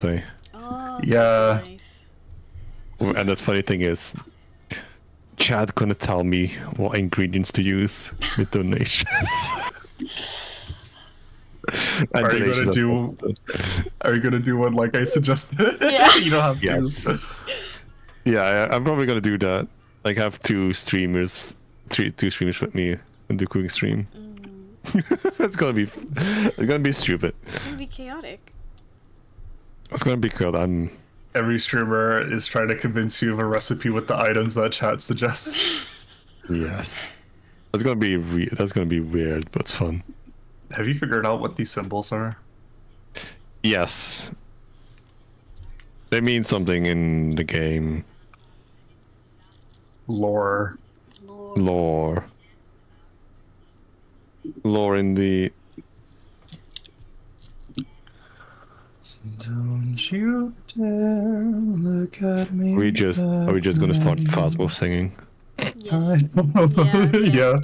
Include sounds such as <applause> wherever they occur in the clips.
Say. Oh, Yeah. Nice. And the funny thing is, Chad gonna tell me what ingredients to use with donations. <laughs> And Are you gonna do? important. <laughs> Are you gonna do one like I suggested? <laughs> Yeah. you don't have Yes. to. Yeah, I, I'm probably gonna do that. Like have two streamers, three two streamers with me and do cooking stream. Mm. it's gonna be, it's gonna be stupid. It's gonna be chaotic. It's gonna be good. I'm. Every streamer is trying to convince you of a recipe with the items that chat suggests. Yes. That's gonna be re- that's gonna be weird, but it's fun. have you figured out what these symbols are? Yes. They mean something in the game. Lore. Lord. Lore. Lore in the Don't you dare look at me. we just are we just gonna start fast singing? Yes. yeah. <laughs> yeah.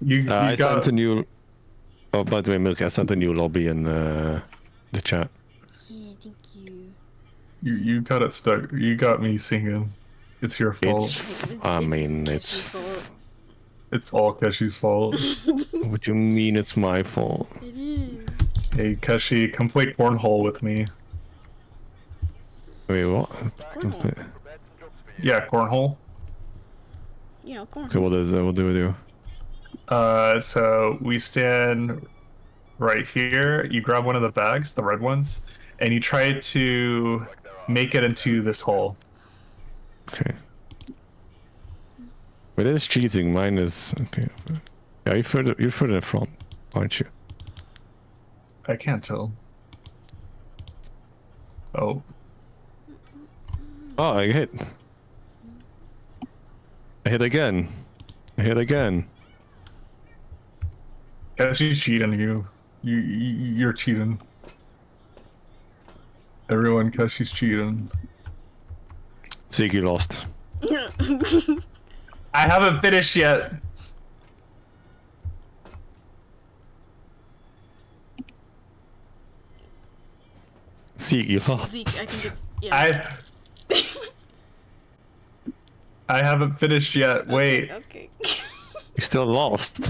You, you Uh, I got sent a new Oh by the way Milk, I sent a new lobby in uh, the chat. Yeah, thank you. you, you got it stuck. You got me singing. It's your fault. It's I mean it's Keshi's. It's all Keshi's fault. <laughs> what do you mean it's my fault? It is. Hey Keshi, come play cornhole with me. Wait what? Cornhole. Yeah, cornhole. You know, corn. Okay, what is what do we do? Uh, so we stand right here. You grab one of the bags, the red ones, and you try to make it into this hole. Okay. But it is cheating. Mine is okay. Yeah, you're further you're further in front, aren't you? I can't tell. Oh, Oh, I hit. I hit again. I hit again. Keshi's cheating you. You, you you're cheating. Everyone, Keshi's cheating. Zeke, you lost. <laughs> I haven't finished yet. Zeke, you lost. Zeke, I think <laughs> it's yeah. I I haven't finished yet. Wait, Okay. You still lost.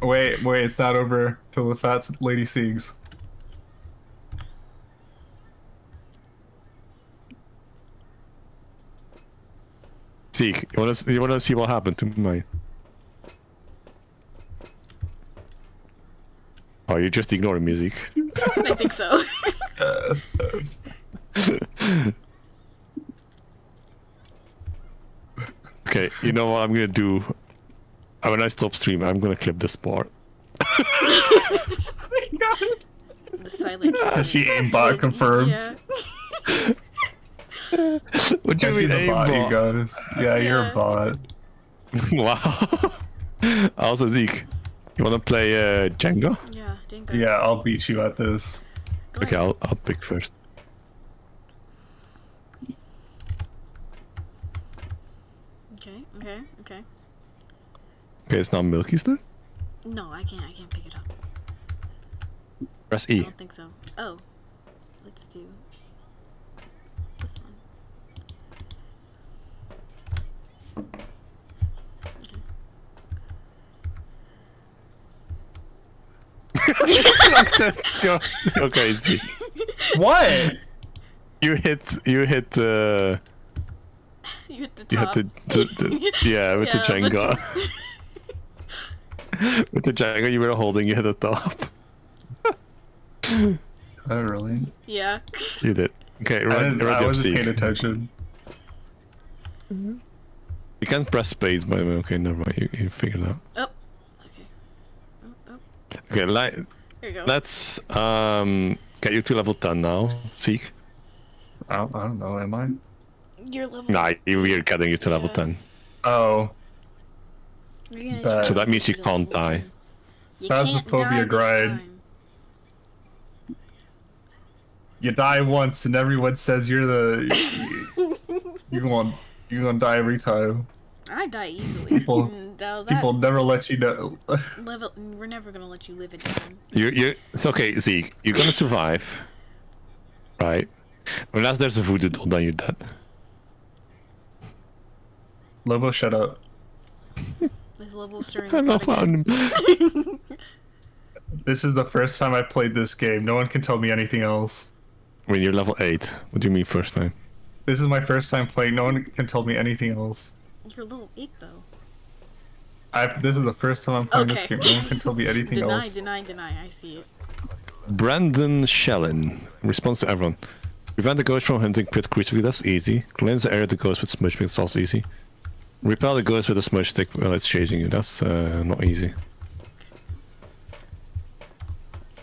wait, wait! It's not over till the fat lady sings. Zeke, you wanna you wanna see what happened to mine? Oh, you're just ignoring music? I think so. <laughs> Okay, you know what I'm gonna do? Uh, When I stop streaming, I'm gonna clip this part. the silent. Keshi treatment. aimbot confirmed. Yeah. What do you Keshi's mean, a bot, you aimbot? guys. Yeah, you're Yeah. a bot. <laughs> wow. <laughs> also, Zeke, you wanna play uh, Jenga? Yeah. Jenga. Yeah, I'll beat you at this. Go Okay, ahead. I'll I'll pick first. Okay. Okay. Okay. Okay, it's not Milky's then. No, I can't. I can't pick it up. Press E. I don't think so. Oh. Let's do this one. Okay, Zeke. What? You hit you hit uh You hit the you hit the, the, the <laughs> yeah with the Yeah, but- Jenga. <laughs> with the Jenga you were holding, you hit the top. <laughs> Oh, really? yeah. You did. Okay, I, right, didn't, right I wasn't paying attention. You can't press space, by the way. Okay, never mind. You, you figured it out. Oh. Okay. Li- Here go. let's um get you to level 10 now, Zeke. I don't, I don't know, am I? You're level. Nah, we're getting you to level Yeah. 10. Oh, We're Bad. So that means you can't die. one. You can't Phasmophobia die this grind. time. you die once and everyone says you're the <laughs> you're gonna, you're gonna die every time. I die easily. People- <laughs> Mm, that People never let you know. <laughs> level, we're never gonna let you live it down. You, you, it's okay, Zeke. You're gonna survive. Right. Unless there's a voodoo doll, then you're dead. Lobo, shut up. There's level stirring. I'm not pot him. <laughs> This is the first time I played this game. No one can tell me anything else. When you're level 8. What do you mean first time? This is my first time playing. No one can tell me anything else. You're level eight though. I this is the first time I'm playing this game. No one can tell me <laughs> anything Deny, else. deny, deny. I see it. Brandon Shellen. Response to everyone. Prevent the ghost from hunting pit crucifix, that's easy. Cleanse the area of the ghost with smudge stick, that's also easy. Repel the ghost with a smudge stick while it's chasing you, that's uh, not easy.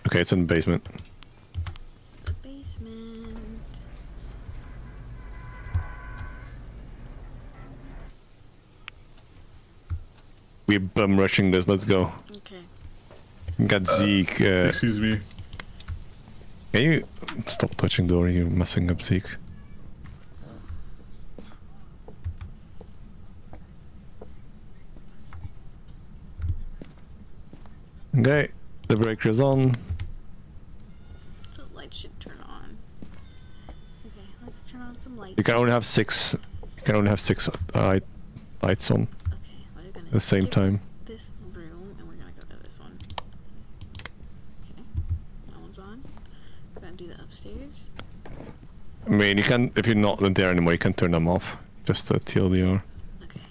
Okay, it's in the basement. It's in the basement. We're bum rushing this, let's go. Okay. Got Zeke. Uh, Excuse me. can you stop touching door? You're messing up Zeke. Okay, the breaker is on. So light should turn on. Okay, let's turn on some lights. You can only have six. You can only have six uh, lights on Okay, we're gonna at the same skip time. this room and we're gonna go to this one. Okay, that one's on. Gonna do the upstairs. I mean, you can if you're not there anymore, you can turn them off. Just uh, TLDR. Okay.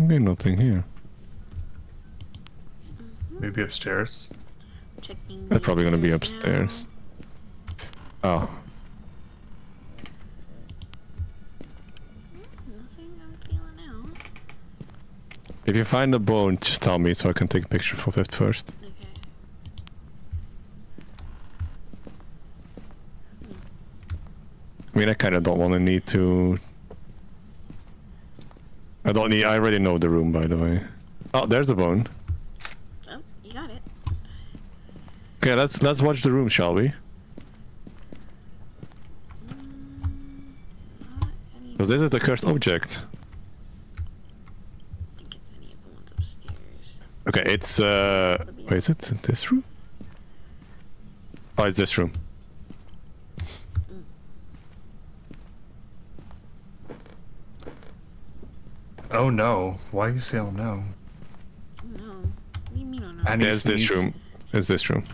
Okay, nothing here. Maybe upstairs. Checking. They're the probably gonna be upstairs upstairs. now. Oh, Nothing I'm feeling out. If you find a bone, just tell me so I can take a picture for it first. Okay. I mean, I kind of don't want to need to. I don't need. I already know the room, by the way. Oh, there's the bone. Oh, you got it. Okay, let's let's watch the room, shall we? Mm. Because this is the cursed object. I think it's any of the ones upstairs. Okay, it's uh, wait, is it this room? Oh, it's this room. Oh no. Why you say oh no? No. What do you mean? Oh no. And- Yeah, it's this room. It's this room.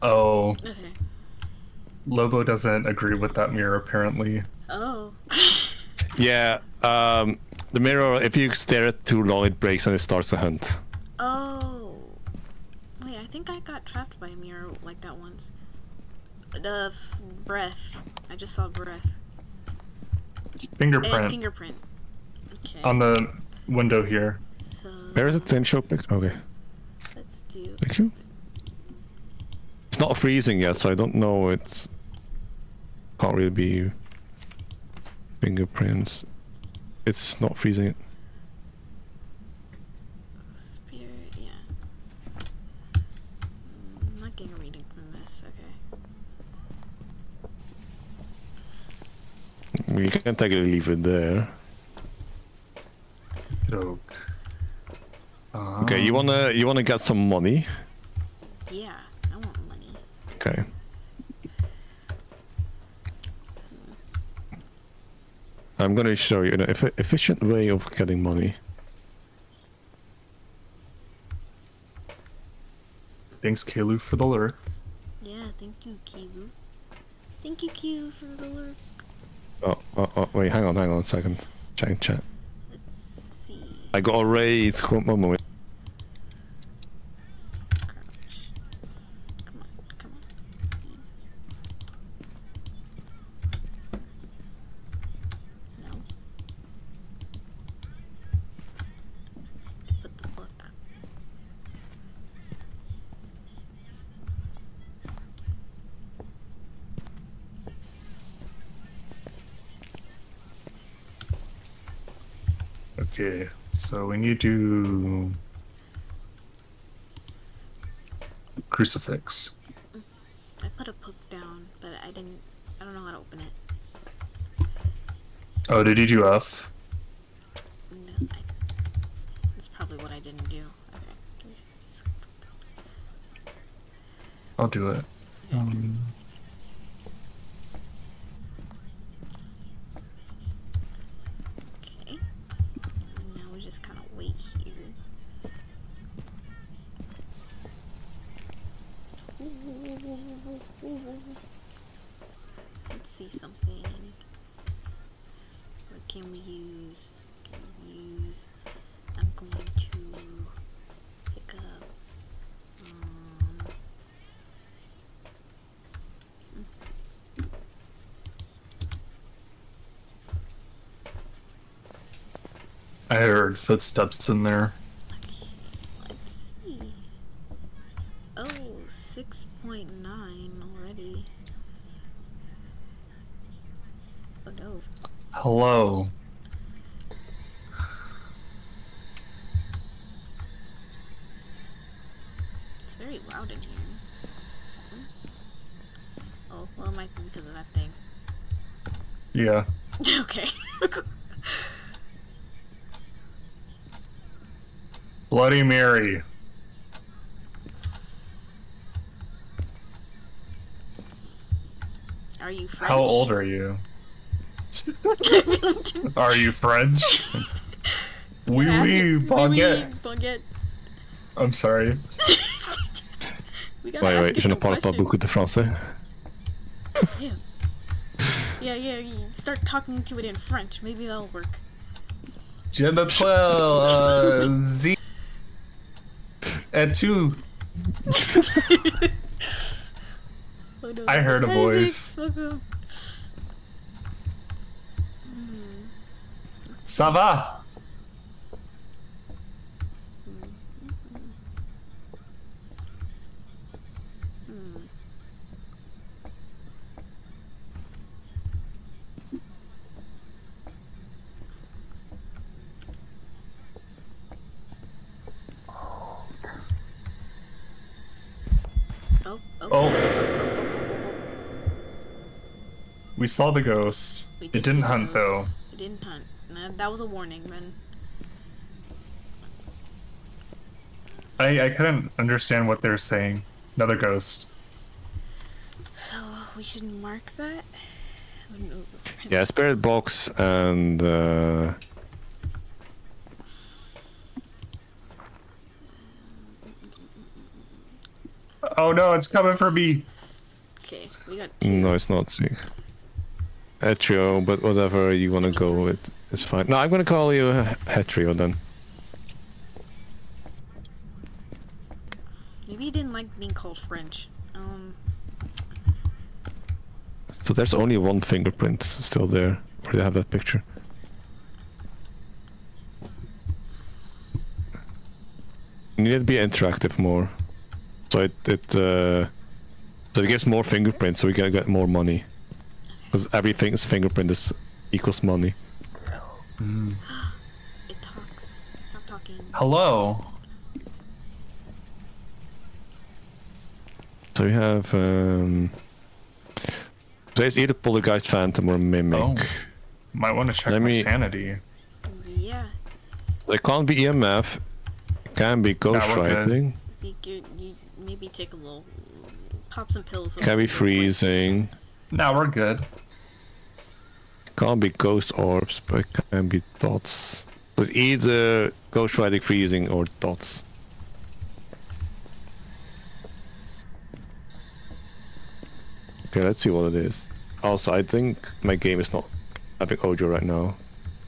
Oh, Okay. Lobo doesn't agree with that mirror apparently. Oh. <laughs> Yeah. Um, the mirror. If you stare at it too long, it breaks and it starts to hunt. oh. Wait, I think I got trapped by a mirror like that once. The f- breath. I just saw breath. Fingerprint And fingerprint. Okay. on the window here. so Where is it? Then show picture. Okay. let's do. Thank you. It's not freezing yet, so I don't know. It's can't really be fingerprints. It's not freezing it. Spirit, yeah. Mm, I'm not getting a reading from this. Okay. We can take it or leave it there. Dope. Okay, you wanna you wanna get some money? Yeah, I want money. Okay. I'm gonna show you an eff- efficient way of getting money. Thanks, Kalu, for the lure. Yeah, thank you, Kilu. Thank you, Kilu, for the lurk. Oh, oh, oh, wait, hang on, hang on a second. Chat, chat. Let's see. I got a raid. One moment. Crouch. Come on, come on. No. Put the book. Okay, so we need to crucifix. I put a book down, but I didn't. I don't know how to open it. Oh, did you do F? No, I, that's probably probably what I didn't do. Okay. I'll do it. Um, Okay. Now we just kind of wait here. Let's see something. What can we use? Can we use? I'm going to pick up. Um, I heard footsteps in there. Okay, let's see. Oh, 6.9 already. Oh no. Hello. It's very loud in here. Hmm. Oh, well, it might be because of that thing. Yeah. okay. Bloody Mary. Are you French? How old are you? Are you French? Oui, oui, Oui, baguette. oui, baguette. I'm sorry. <laughs> we gotta Ouais, ask ouais, it je ne parle pas beaucoup de français. <laughs> Yeah. Yeah, yeah, you start talking to it in French. Maybe that'll work. Je m'appelle uh, Z. Et tu? Oh, <laughs> no. I heard a Hey, voice. Vix, welcome. Hmm. Ça va? Oh, oh. Oh. We saw the ghost. We It did didn't hunt though. It didn't hunt. Nah, that was a warning, then. I, I couldn't understand what they're saying. Another ghost. So, we should mark that? No, the French- Yeah, spirit box and uh, Oh no, it's coming for me. Okay, we got two. no, it's not sick. Hetrio, but whatever you want to go with, it's fine. No, I'm gonna call you uh, Hetrio then. Maybe he didn't like being called French. Um, So there's only one fingerprint still there. Where they have that picture. You need to be interactive more. So it it uh, so it gives more fingerprints, so we can get more money. Because every thing's fingerprint is equals money. It talks. Stop talking. Hello. So we have um, so it's either Poltergeist Phantom or Mimic. Oh. Might want to check Let my me- sanity. Yeah. It can't be EMF. It can be we're good. ghostwriting. Zeke, you, you maybe take a little. Pop some pills. Can be real freezing. Now we're good. Can't be ghost orbs, but it can be dots. So it's either ghostwriting, freezing, or dots. Okay, let's see what it is. Also, I think my game is not having Ojo right now.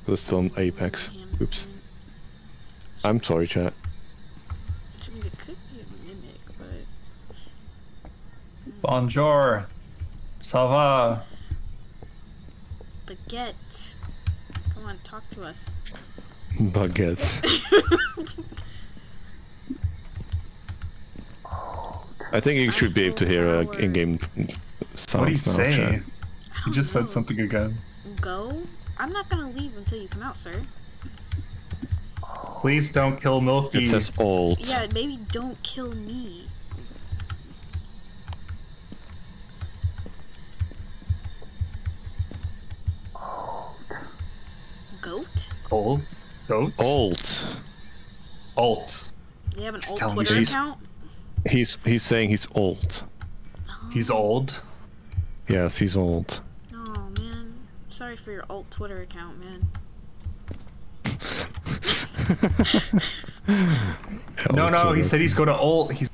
It's still on Apex. Oops. I'm sorry, chat. Which means it could be a mimic, but Bonjour. Ça va? Baguette. Come on, talk to us. Baguette. <laughs> I think you should be able to hear uh, in-game What do you sounds now, say? chat. He I just don't said something again. Go? I'm not gonna leave until you come out, sir. Please don't kill Milky. It says old. Yeah, maybe don't kill me. Goat? Cold. Goat. Alt. Alt. You have an Just old Twitter she's- account? He's he's saying he's old. Oh. He's old. Yes, he's old. Oh man, sorry for your alt Twitter account, man. <laughs> No, no, he said he's going to alt. He's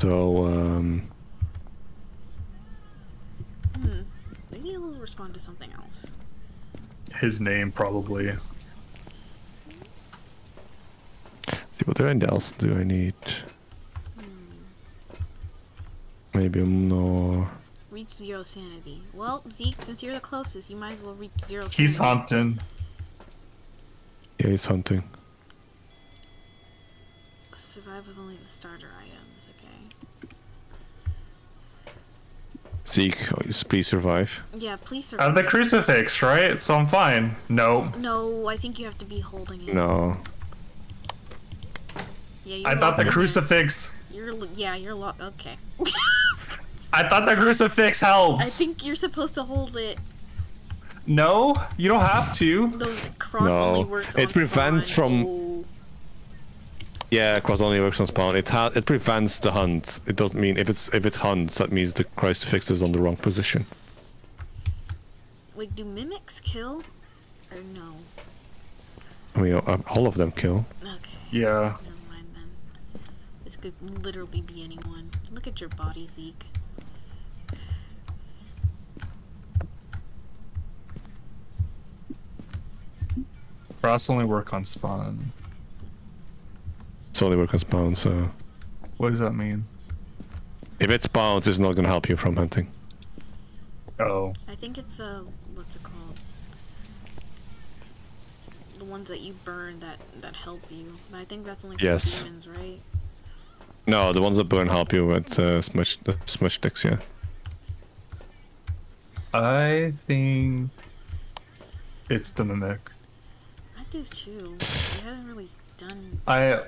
So um, Hmm. Maybe he'll respond to something else. his name probably. see what do I need else do I need? Maybe more. Reach zero sanity. Well, Zeke, since you're the closest, you might as well reach zero He's sanity. hunting. Yeah, he's hunting. Survive with only the starter items, okay. Zeke, please survive. Yeah, please survive. I have the crucifix, right? So I'm fine. No. No, I think you have to be holding it. No. Yeah, you're I thought the locked in. crucifix. You're yeah, you're locked. Okay. <laughs> I thought the crucifix helps. I think you're supposed to hold it. No, you don't have to. The cross No, only works it on prevents spawn. from- Oh. Yeah, cross only works on spawn. It ha- it prevents the hunt. It doesn't mean if it's if it hunts, that means the crucifix is on the wrong position. Wait, do mimics kill? Or no? I mean, uh, all of them kill. Okay. Yeah. Never mind then. This could literally be anyone. Look at your body, Zeke. Cross only work on spawn. It's only work on spawn. So What does that mean? if it spawns, it's not gonna help you from hunting. Oh. I think it's uh, what's it called? The ones that you burn that that help you. But I think that's only for Yes. demons, right? No, the ones that burn help you with uh, smush the smush sticks. Yeah. I think it's the mimic. I do too. I haven't really done. I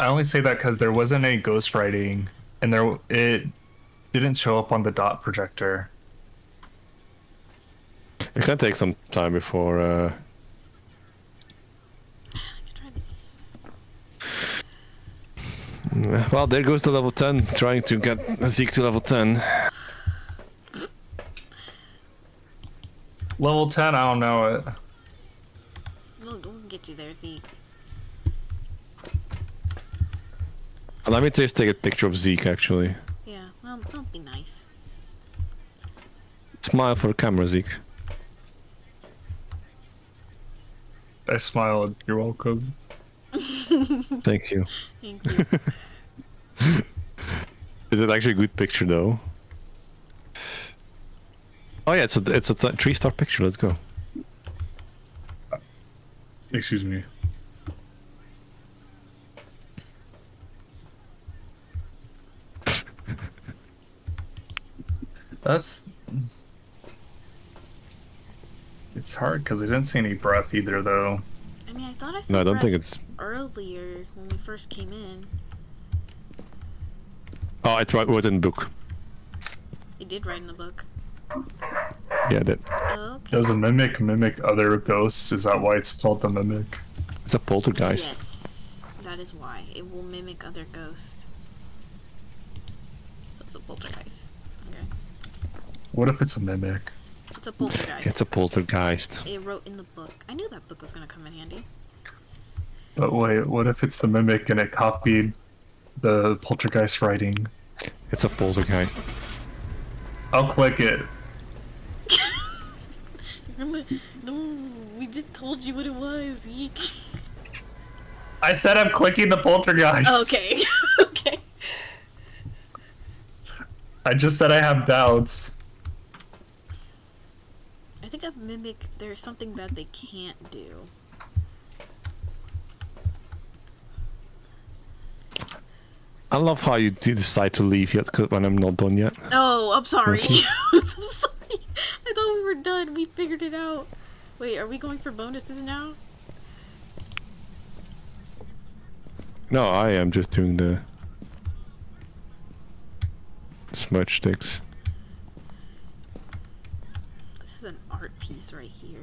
I only say that because there wasn't any ghost writing, and there it didn't show up on the dot projector. It can take some time before. Uh, I could try the, well, there goes the level ten, trying to get Zeke to level ten. Level ten, I don't know it. we'll, we'll get you there, Zeke. Let me just take a picture of Zeke actually. Yeah. Well, that'll be nice. Smile for the camera, Zeke. I smiled. You're welcome. <laughs> Thank you. Thank you. <laughs> Is it actually a good picture though? Oh yeah, it's a it's a three star picture. Let's go. Excuse me. That's. It's hard because I didn't see any breath either, though. I mean, I thought I saw No, I don't think it's. earlier when we first came in. Oh, I tried wrote in the book. He did write in the book. Yeah, that Oh, okay. Does a mimic mimic other ghosts? Is that why it's called the mimic? it's a poltergeist. Yes, that is why it will mimic other ghosts. So it's a poltergeist. Okay, What if it's a mimic? it's a poltergeist. It's a poltergeist. It wrote in the book. I knew that book was gonna come in handy. But wait, what if it's the mimic and it copied the poltergeist writing? It's a poltergeist. I'll click it. <laughs> Remember? No, we just told you what it was, Zeke. I said I'm clicking the poltergeist. okay, <laughs> okay. I just said I have doubts. I think a mimic. There's something that they can't do. I love how you decide to leave yet when I'm not done yet. Oh, I'm sorry. <laughs> I'm sorry. I thought we were done. We figured it out. Wait, are we going for bonuses now? No, I am just doing the smudge sticks. is an art piece right here.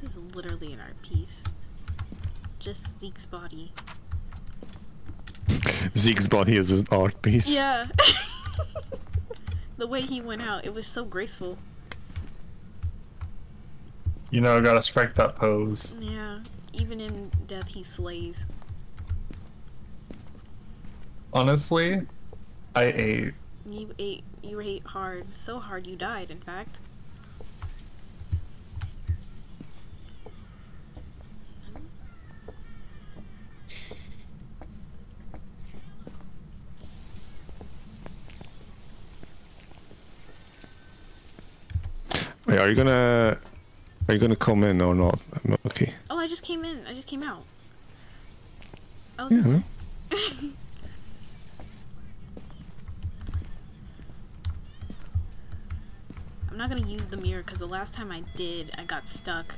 This is literally an art piece. Just Zeke's body. Zeke's body is an art piece. Yeah. <laughs> the way he went out, it was so graceful. You know, gotta strike that pose. Yeah. Even in death, he slays. Honestly, I ate. You ate. You ate hard. So hard you died. In fact. Wait, are you gonna are you gonna come in or not? Okay. Oh, I just came in. I just came out. I was. Yeah. <laughs> I'm not gonna use the mirror because the last time I did, I got stuck.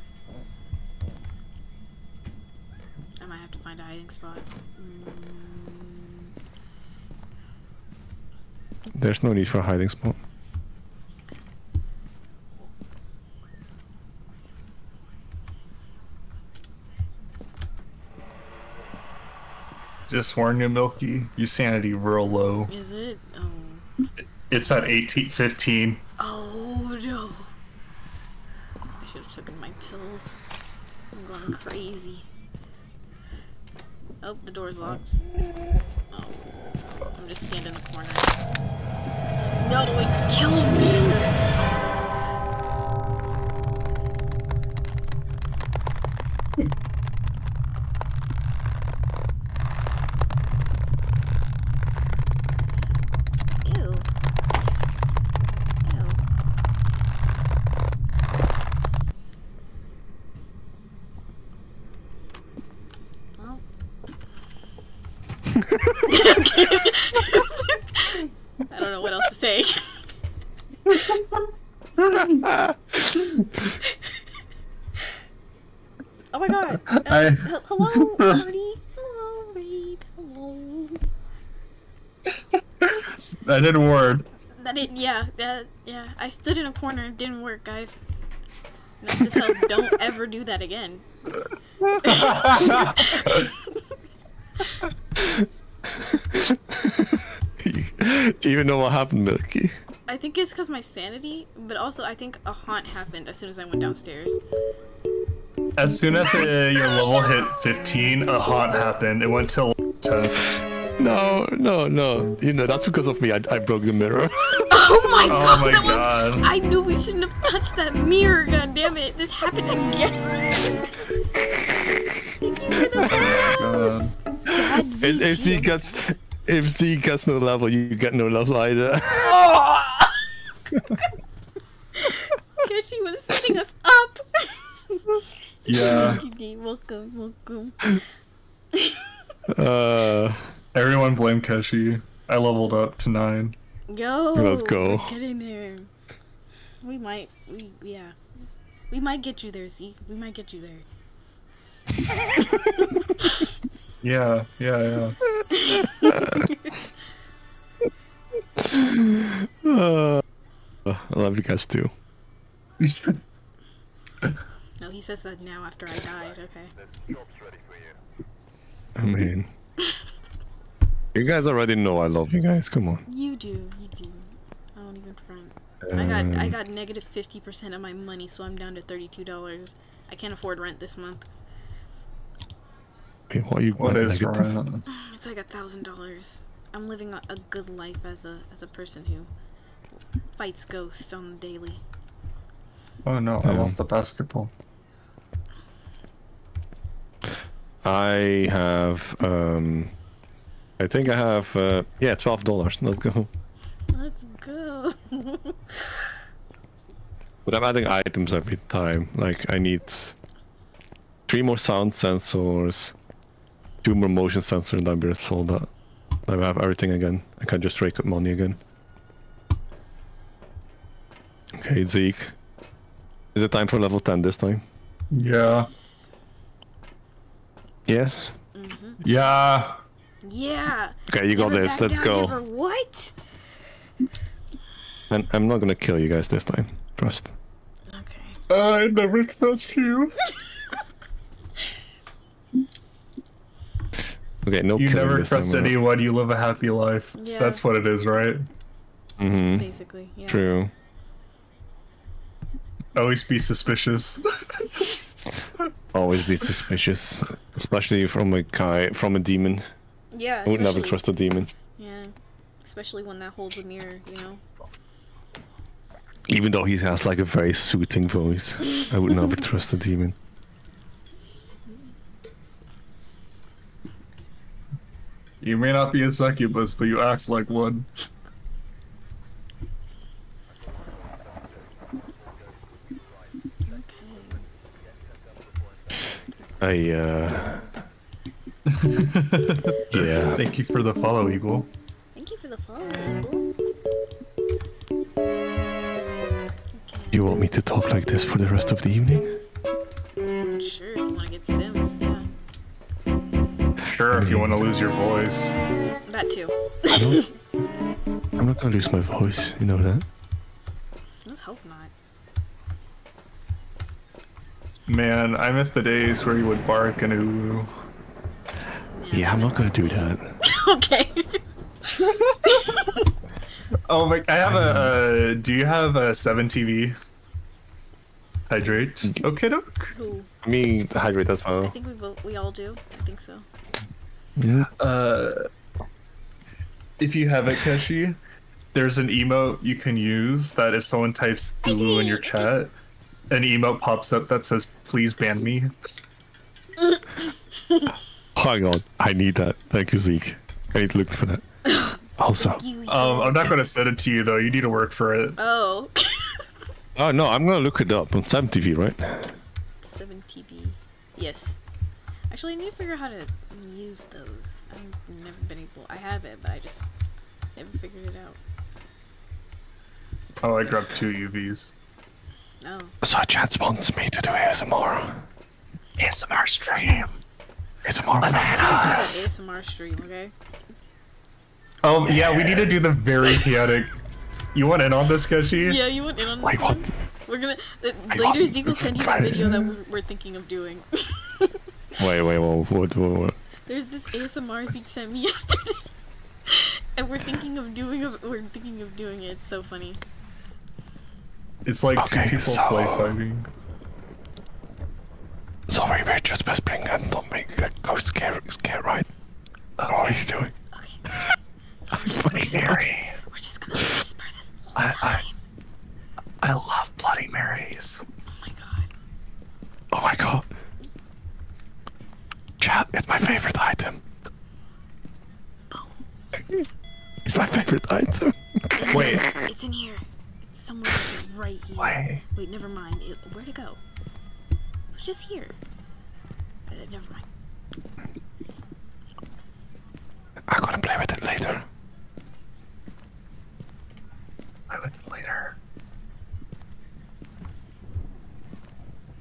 I might have to find a hiding spot. Mm, There's no need for a hiding spot. Just warn you, Milky. Your sanity real low. is it? Oh. It's at 18, 15. Oh no. I should have taken my pills. I'm going crazy. Oh, the door's locked. Oh. I'm just standing in the corner. No, it killed me! Ew. Ew. Well. I don't know what else to say. oh my god. Uh, I- he- hello, Marty. Hello, Reed. Hello. I did a word. That it, yeah, that, yeah. I stood in a corner. It didn't work, guys. Note to self, <laughs> don't ever do that again. Do you even know what happened, Milky? I think it's because my sanity, but also I think a haunt happened as soon as I went downstairs. As soon as uh, your level hit 15, a haunt happened. It went till 10. No, no, no. You know that's because of me. I, I broke the mirror. <laughs> Oh my god! Oh god! my that was- god. I knew we shouldn't have touched that mirror. God damn it! This happened again. <laughs> Thank you for the God. dad if, if Z gets if Z gets no level, you get no level either. Oh! <laughs> Because she was setting us up. Yeah. welcome, welcome. Uh, Everyone blame Keshi. I leveled up to 9. Yo, Let's go. we're getting there. We might, we, yeah, we might get you there, Zeke. We might get you there. <laughs> Yeah, yeah, yeah. uh, <laughs> I love you guys too. No, he says that now after I died. Okay. I mean, <laughs> you guys already know I love you guys. Come on. You do, you do. I don't even front. I got, I Um, got negative fifty percent of my money, so I'm down to thirty-two dollars. I can't afford rent this month. Wait, what are you? What is negative? right? It's like a thousand dollars. I'm living a, a good life as a as a person who fights ghosts on the daily. Oh no, I Um, lost the basketball. I have. um I think I have. Uh, yeah, twelve dollars. Let's go. Let's go. <laughs> But I'm adding items every time. Like I need three more sound sensors, two more motion sensors, and then we're sold out. I have everything again. I can just rake up money again. Okay, Zeke. Is it time for level 10 this time? Yeah. Yes? hmm Yeah. Yeah. Okay, you got Never this. Let's go. never what? And I'm not gonna kill you guys this time. Trust. Okay. I never trust you. Okay, no You killing never this trust time, anyone. You live a happy life. Yeah. That's what it is, right? Mm-hmm. Basically, yeah. True. Always be suspicious. Always be suspicious, especially from a guy from a demon. Yeah. I would never especially- trust a demon, Yeah. Especially one that holds a mirror, you know? even though he has like a very soothing voice. I would never trust a <laughs> demon. you may not be a succubus, but you act like one. Okay. I uh. <laughs> yeah. Thank you for the follow, Eagle. Thank you for the follow, Eagle. Okay. You want me to talk like this for the rest of the evening? Sure, if you want to get Sims, yeah. Sure, if you want to lose your voice. That too. I don't. <laughs> I'm not gonna lose my voice. You know that. Let's hope not. Man, I miss the days where you would bark and ooh. Yeah, I'm not gonna do that. <laughs> okay. Oh my! I have a. Uh, do you have a seven TV? Hydrate. Okay, doke. Who? Me hydrate as I think we both, we all do. I think so. Yeah. Uh, if you have it, Keshi, there's an emote you can use that if someone types Ulu in your chat, an emote pops up that says "Please ban me." <laughs> Hang on, I need that. Thank you, Zeke. I need to look for that. <laughs> Also, You. Um, I'm not gonna send it to you though. You need to work for it. Oh. <laughs> oh no, I'm gonna look it up on Sam TV, right? 7 TV. Yes. Actually, I need to figure out how to use those. I've never been able. I have it, but I just never figured it out. Oh, I grabbed two UVs. Oh. So chat wants me to do ASMR. ASMR stream. ASMR. Bananas. ASMR stream, okay? Um, yeah, we need to do the very chaotic. You want in on this, Keshi? Yeah, you want in on Wait, this what? one? We're gonna. Uh, later, what? Zeke will send you the video that we're, we're thinking of doing. <laughs> Wait, wait, what, what, what, what? There's this ASMR Zeke sent me <laughs> yesterday, and we're thinking of doing. A, we're thinking of doing it. It's so funny. It's like Okay, two people so- play fighting. Sorry, we're just whispering and don't make a ghost scare, scare right? What are you doing? Okay. <laughs> So we're, just, Mary. we're just gonna whisper this whole I- I- time. I love Bloody Marys. Oh my god. Oh my god. Chat, it's my favorite item. It's my favorite item. Wait, It's in here. It's somewhere right here. Why? Wait, never mind. It, where'd it go? It was just here. Uh, never mind. I'm gonna play with it later. I would later.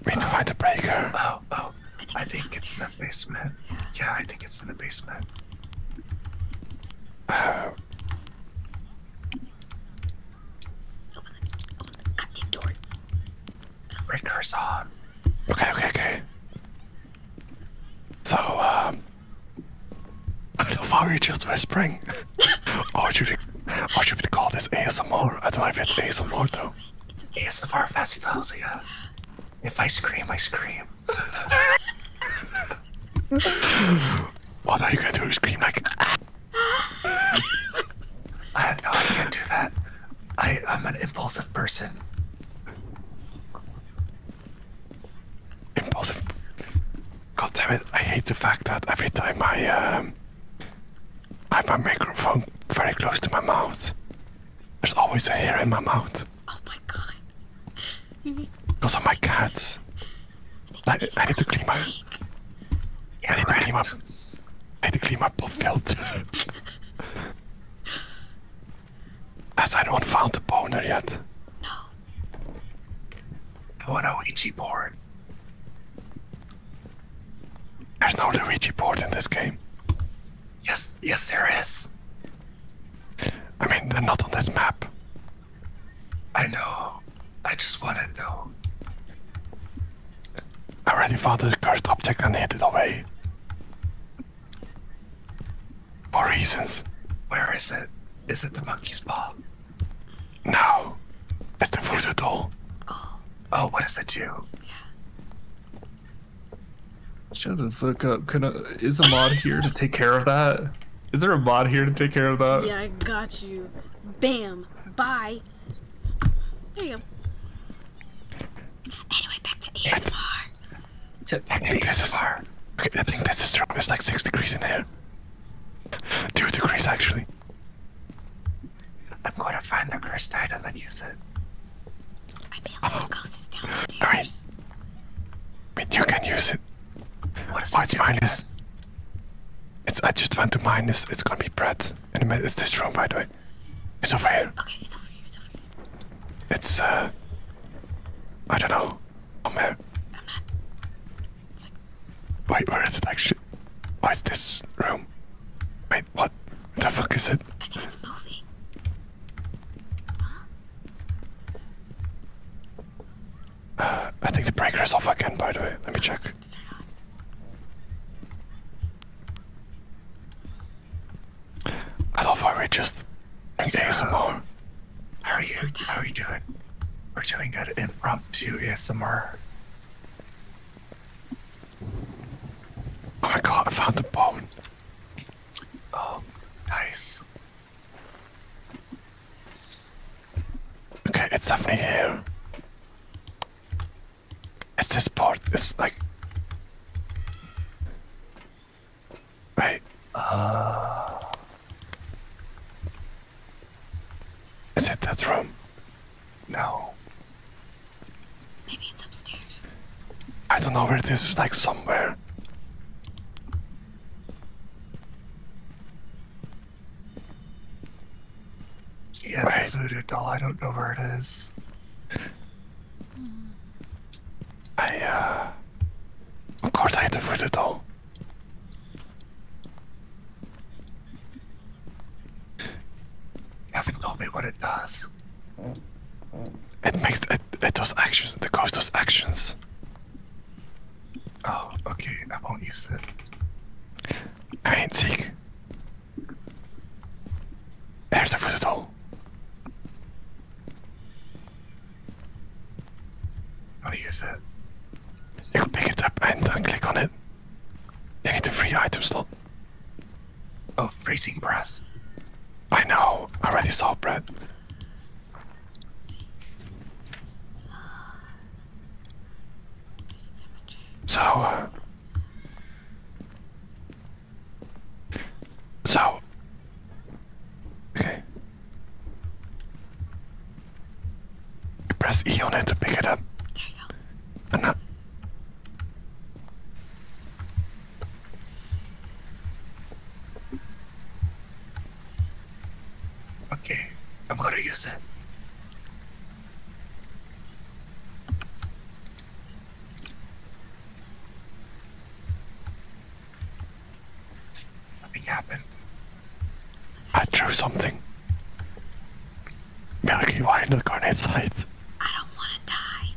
We need to find the breaker. Oh, oh. I think, I it's, think it's in the basement. Yeah. Yeah, I think it's in the basement. Oh, Open the, open the goddamn door. Breaker's on. Okay, okay, okay. So, um, I don't know why we're just whispering. <laughs> or should we, or should we call this ASMR? I don't know if it's ASMR though. It's ASMR festivals, yeah. If I scream, I scream. What are you gonna do? Scream like? I no, I can't do that. I I'm an impulsive person. impulsive. God damn it! I hate the fact that every time I um, I have my microphone very close to my mouth, there's always a hair in my mouth oh my god. You need because of my cats. I, I need to clean my I need to clean my I need to clean my pop filter. As I don't found the boner yet. no. I want a Ouija board. There's no Luigi board in this game. Yes, yes, there is. I mean, they're not on this map. I know. I just want it though. I already found the cursed object and hid it away. For reasons. Where is it? Is it the monkey's paw? No. It's the voodoo doll. Oh, what does it do? Shut the fuck up. Can I, is a mod here to take care of that? Is there a mod here to take care of that? Yeah, I got you. Bam. Bye. There you go. Anyway, back to ASMR. To, back I think this is. Okay, I think this is true. It's like six degrees in here. Two degrees actually. I'm going to find the cursed item and use it. I feel like the ghost is downstairs. Alright. I mean, you can use it. What is Oh, it it's minus. It's. I just went to minus. It's gonna be bread. In a minute. It's this room, by the way. It's over here. Okay, it's over here. It's over here. It's uh. I don't know. I'm here. I'm not. It's like Wait, where is it actually? Oh, is this room. Wait, what? The fuck is it? I think it's moving. Huh? Uh, I think the breaker is off again, by the way. Let me check. Turn on. I love how we just doing ASMR. How are you? How are you doing? We're doing an impromptu ASMR. Oh my god, I found the bone. Oh, nice. Okay, it's definitely here. It's this part. It's like. Wait. Uh, Is it that room? No. Maybe it's upstairs. I don't know where it is. It's like somewhere. Yeah, Right. the voodoo doll. I don't know where it is. I, uh. Of course, I had to voodoo doll. Haven't told me what it does. It makes. It, it does actions. The ghost does actions. Oh, okay. I won't use it. I ain't sick. There's the voodoo doll. I want to use it. You can pick it up and uh, click on it. You need the free item slot. Oh, freezing breath. I know. I already saw Brad. So, uh, so, okay. You press E on it to pick it up, There you go. and that. Okay, It. Nothing happened. I drew something. Milky Way not going inside. I don't want to die.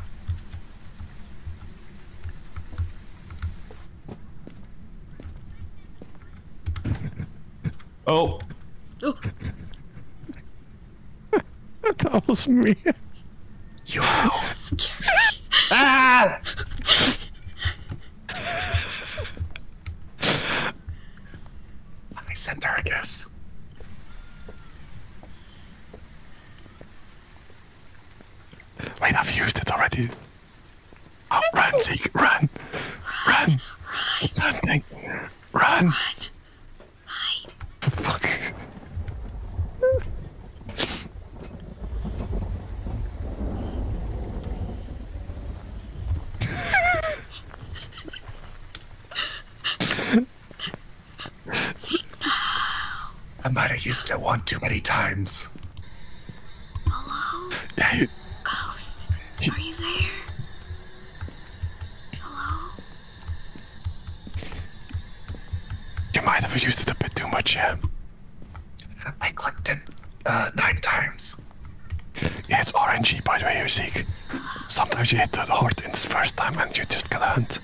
Oh, Oh, was me. <laughs> pressed it one too many times. Hello? <laughs> Ghost, are you there? Hello? You might have used it a bit too much, yeah. I clicked it uh, nine times. Yeah, it's RNG, by the way, you seek. Sometimes you hit the heart in the first time and you just get a hunt.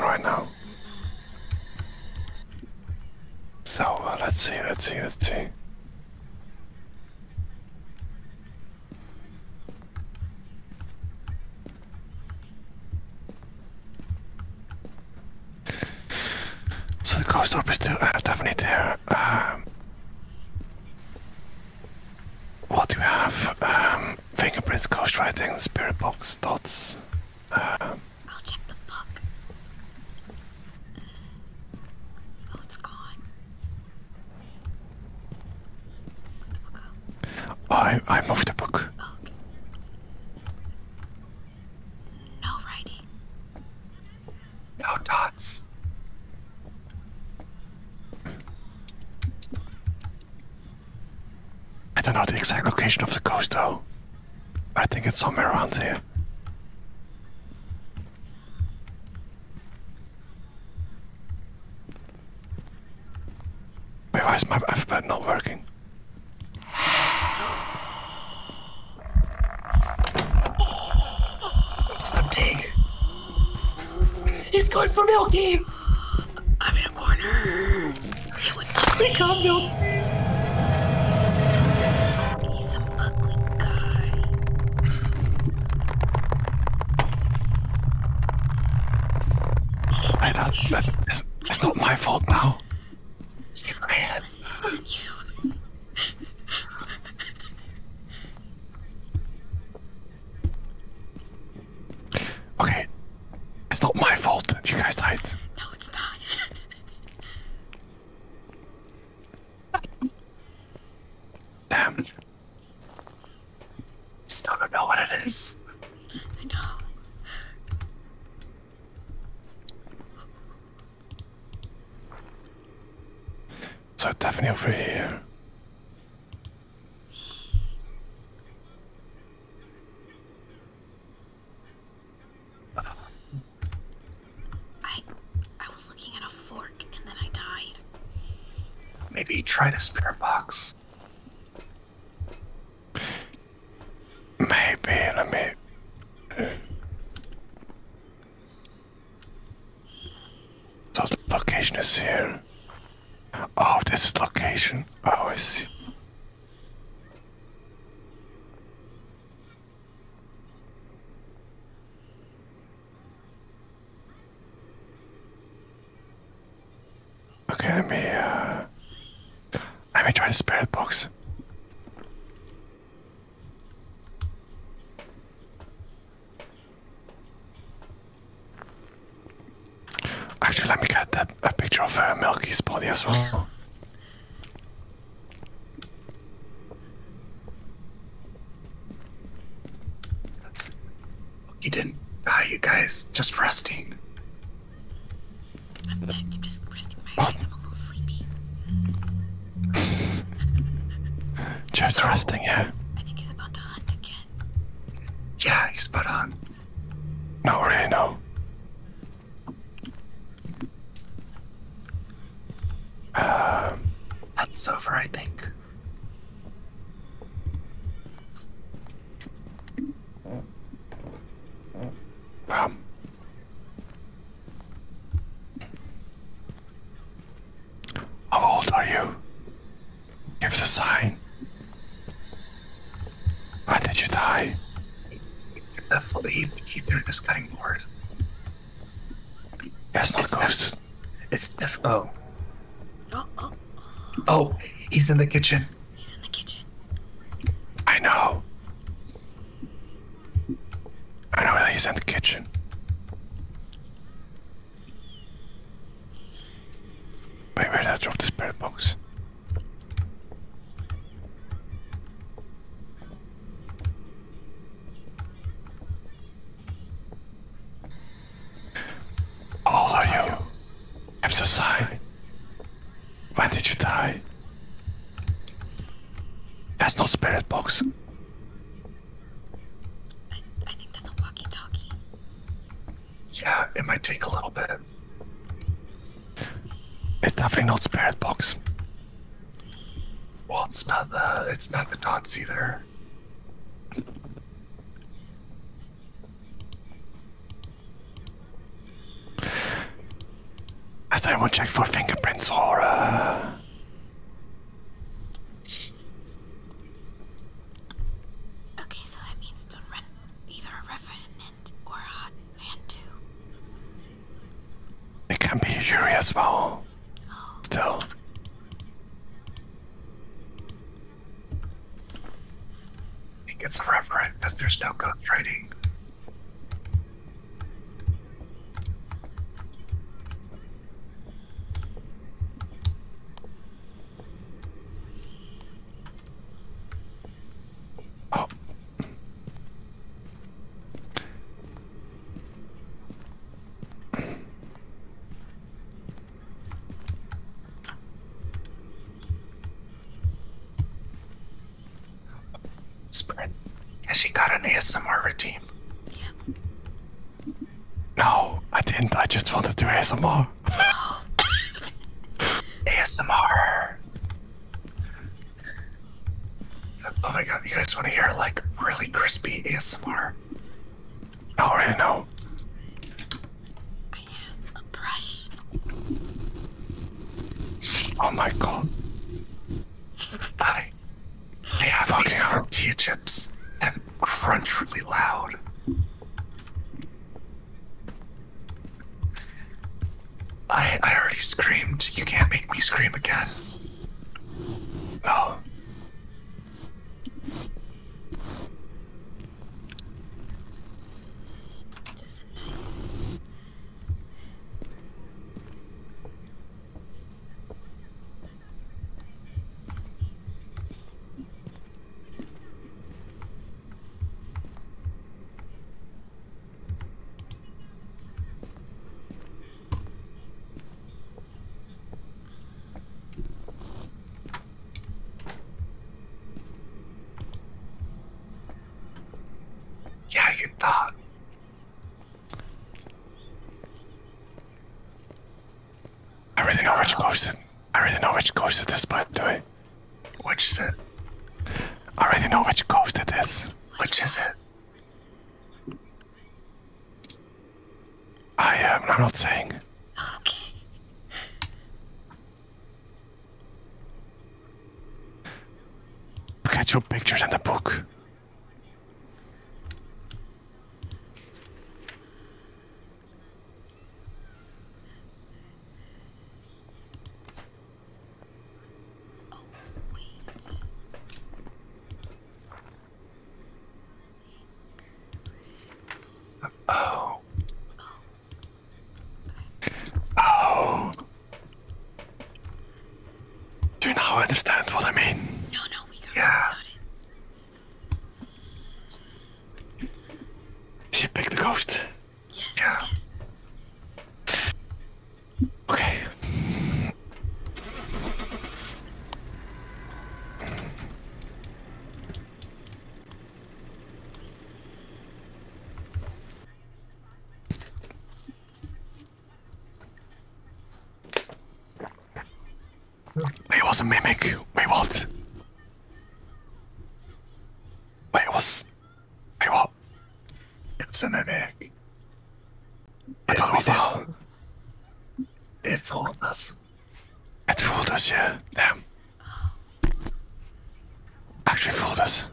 anything right now. So uh, let's see, let's see, let's see. So the ghost orb is still uh, definitely there. Um, what do we have? Um, fingerprints, ghost writing, spirit box, I I moved the book. Shakespeare. as well. in the kitchen. spirit box. I, I think that's a walkie-talkie. Yeah, it might take a little bit. It's definitely not spirit box. Well, it's not the it's not the dots either. As I want check for fingerprints or uh, ASMR. which ghost it. I already know which ghost it is, by the way. Which is it? I already know which ghost it is. Which is it? I am. I'm not saying. Okay. Look at your pictures in the book. I thought it was a. It fooled us. It fooled us, yeah. Damn. Actually fooled us.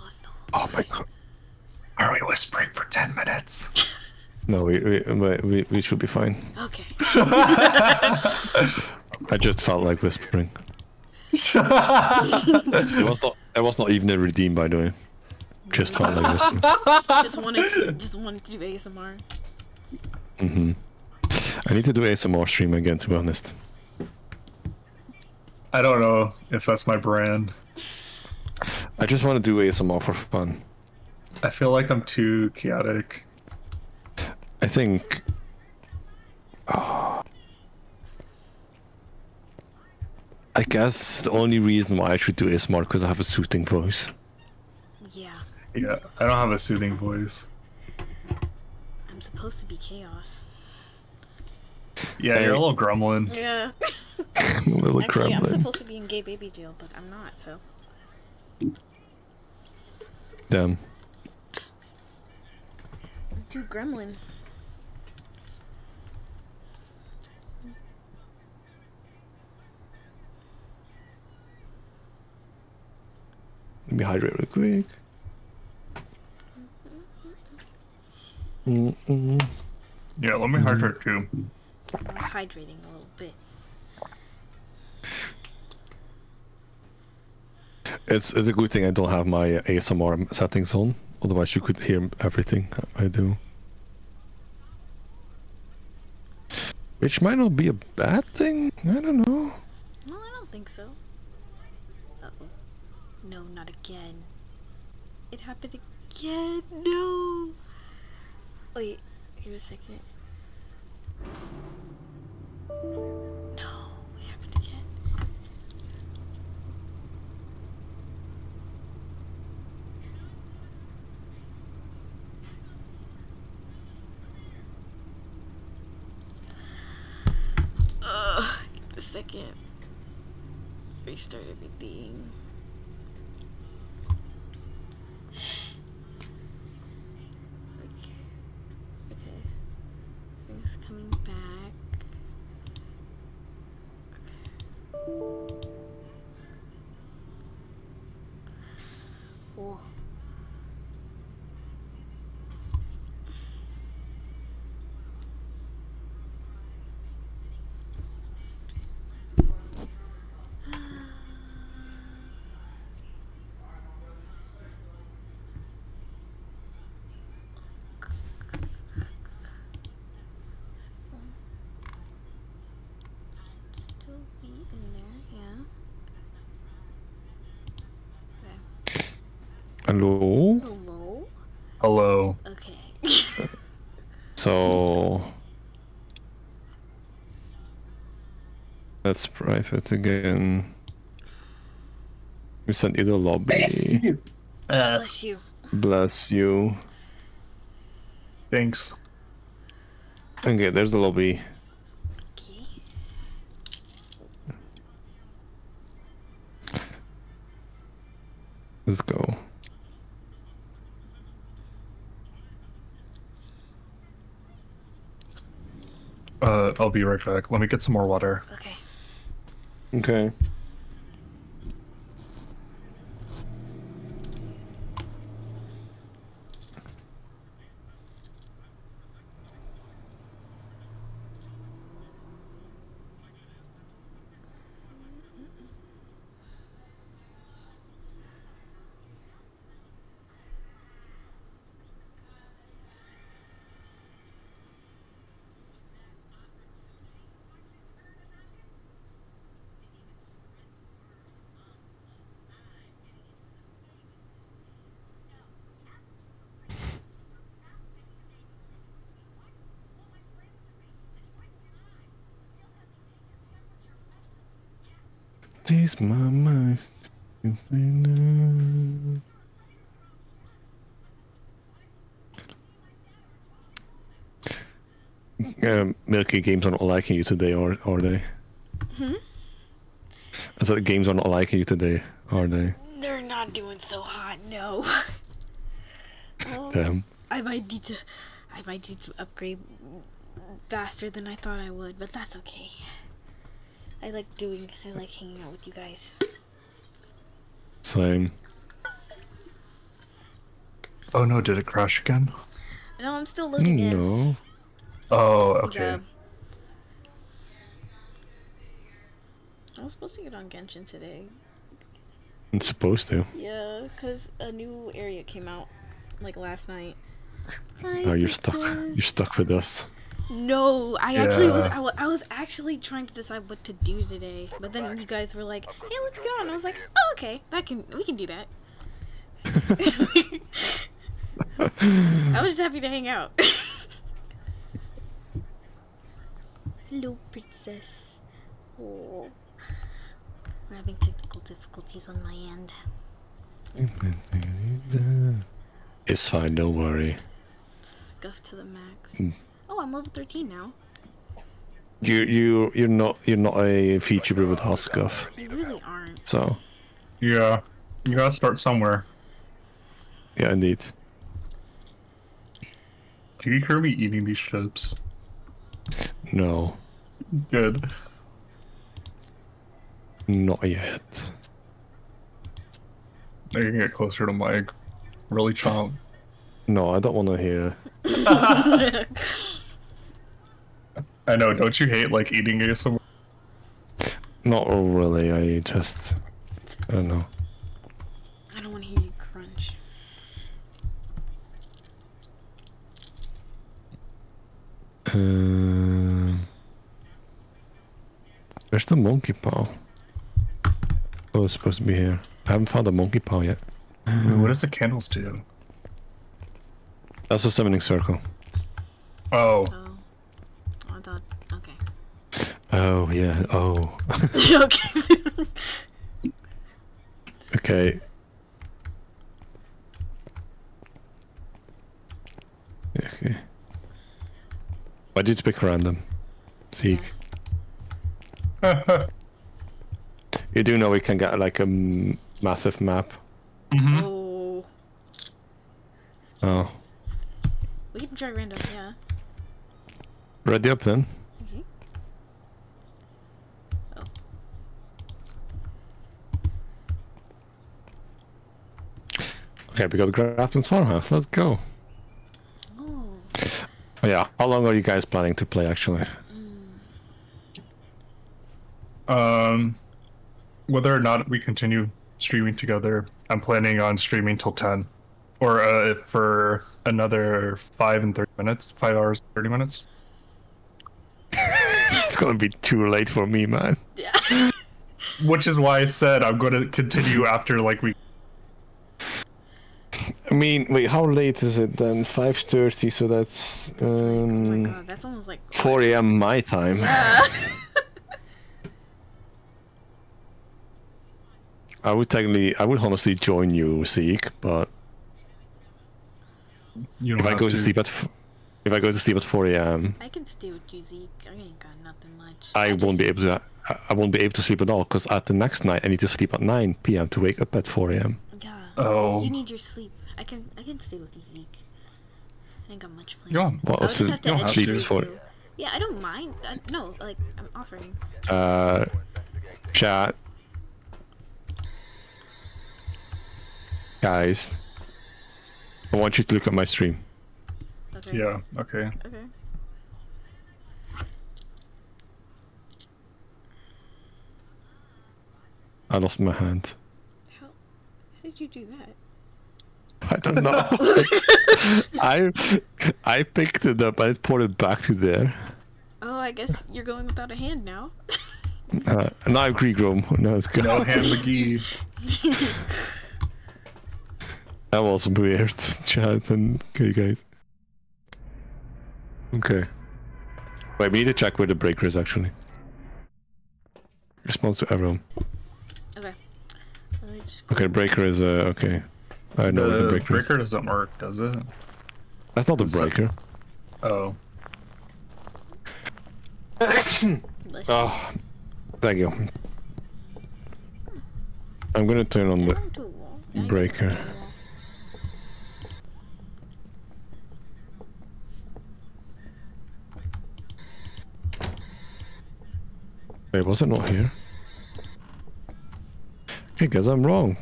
Lost the Oh my god. Are we whispering for 10 minutes? <laughs> No, we we we, we, we should be fine. Okay. <laughs> I just felt like whispering. <laughs> It was not. It was not even a redeem, by the way. Just felt like whispering. just wanted to just wanted to do ASMR. hmm I need to do ASMR stream again, to be honest. I don't know if that's my brand. I just want to do ASMR for fun. I feel like I'm too chaotic. I think. I guess the only reason why I should do ASMR because I have a soothing voice. Yeah. Yeah, I don't have a soothing voice. I'm supposed to be chaos. Yeah, you're a little gremlin. Yeah. <laughs> a little Actually, I'm supposed to be in gay baby jail, but I'm not, so. Damn. I'm too gremlin. Let me hydrate real quick. Mm-mm. Yeah, let me hydrate too. I'm hydrating a little bit. It's it's a good thing I don't have my ASMR settings on. Otherwise, you could hear everything I do. Which might not be a bad thing. I don't know. No, I don't think so. Uh oh. No, not again. It happened again. No. Wait, give a second. No, it happened again. Ugh, give a second. Restart everything. Okay. Okay. Things coming back. Okay. Oh. Still be in there, yeah. Okay. Hello. Hello? Hello. Okay. So that's private again. We sent you the lobby. Uh, Bless you. Bless you. thanks. Okay, there's the lobby. Okay. Let's go. Uh, I'll be right back. Let me get some more water. Okay. Okay. These mamas. Um, Milky Games are not liking you today, are are they? Hmm? I said the games are not liking you today, are they? They're not doing so hot, no. <laughs> oh, Damn. I might need to I might need to upgrade faster than I thought I would, but that's okay. I like doing I like hanging out with you guys. Same. Oh no, did it crash again? No, I'm still looking in. No. Oh, okay. Yeah. I was supposed to get on Genshin today. It's supposed to. Yeah, because a new area came out like last night. Oh, you're stuck. You're stuck with us. No, I actually was. Yeah. I, I was actually trying to decide what to do today, but then you guys were like, "Hey, let's go," and I was like, "Oh, okay, that can we can do that." I was just happy to hang out. <laughs> Hello, princess. Oh, we're having technical difficulties on my end. It's fine, don't worry. Guff to the max. Mm. I'm level 13 now. You you you're not you're not a VTuber with Huskov, You really aren't. so Yeah. You gotta start somewhere. yeah, indeed. Can you hear me eating these chips? No, Good. not yet. Now you can get closer to Mike. Really chomp. No, I don't want to hear. <laughs> <laughs> I know, don't you hate like eating ASMR? Not really. I just I don't know. I don't want to hear you crunch. Um, where's the monkey paw? Oh, it's supposed to be here. I haven't found the monkey paw yet. Wait, what does the candles do? That's a summoning circle. Oh, Oh. I thought. Okay. Oh yeah. Oh. <laughs> okay. okay. Okay. Why did you pick random? Seek. <laughs> You do know we can get like a m- massive map. hmm oh. Oh. We can try random, yeah. Ready up then? Okay. Oh. Okay, we got Grafton's farmhouse. Let's go. Oh. Yeah. How long are you guys planning to play actually? Um, whether or not we continue streaming together, I'm planning on streaming till 10. Or uh, if for another 5 and 30 minutes. 5 hours, 30 minutes. <laughs> It's gonna be too late for me, man. Yeah. <laughs> Which is why I said I'm going to continue after like we. I mean, wait, how late is it then? 5.30, so that's oh my um, god, that's almost like. 4 a.m. my time. Yeah. <laughs> I would technically, I would honestly join you, Seek, but You if I go to sleep at, f- if I go to sleep at 4 a.m., I can stay with you, Zeke. I ain't got nothing much. I won't just- be able to. I- I won't be able to sleep at all because at the next night I need to sleep at 9 p.m. to wake up at 4 a.m. Yeah. Oh. You need your sleep. I can. I can stay with you, Zeke. I ain't got much planned. You don't. What I would else just is have to don't sleep for? you. Yeah, I don't mind. I, no, like I'm offering. Uh, chat. Guys, I want you to look at my stream. Okay. Yeah, okay. Okay. I lost my hand. How, how did you do that? I don't know. <laughs> I I picked it up I put it back to there. Oh, I guess you're going without a hand now. Uh, and I've regrown. No, it's good. No hand McGee. <laughs> That was weird, <laughs> chat and okay, guys. Okay. Wait, we need to check where the breaker is actually. Response to everyone. Okay. Let's breaker is uh okay. I know where the The breaker, is. doesn't work, does it? That's not the So- breaker. Oh. let's- <coughs> Oh, Thank you. I'm gonna turn on the Down to a wall. Yeah, I breaker. can go to a wall. Wait, was it not here? Okay, guess I'm wrong.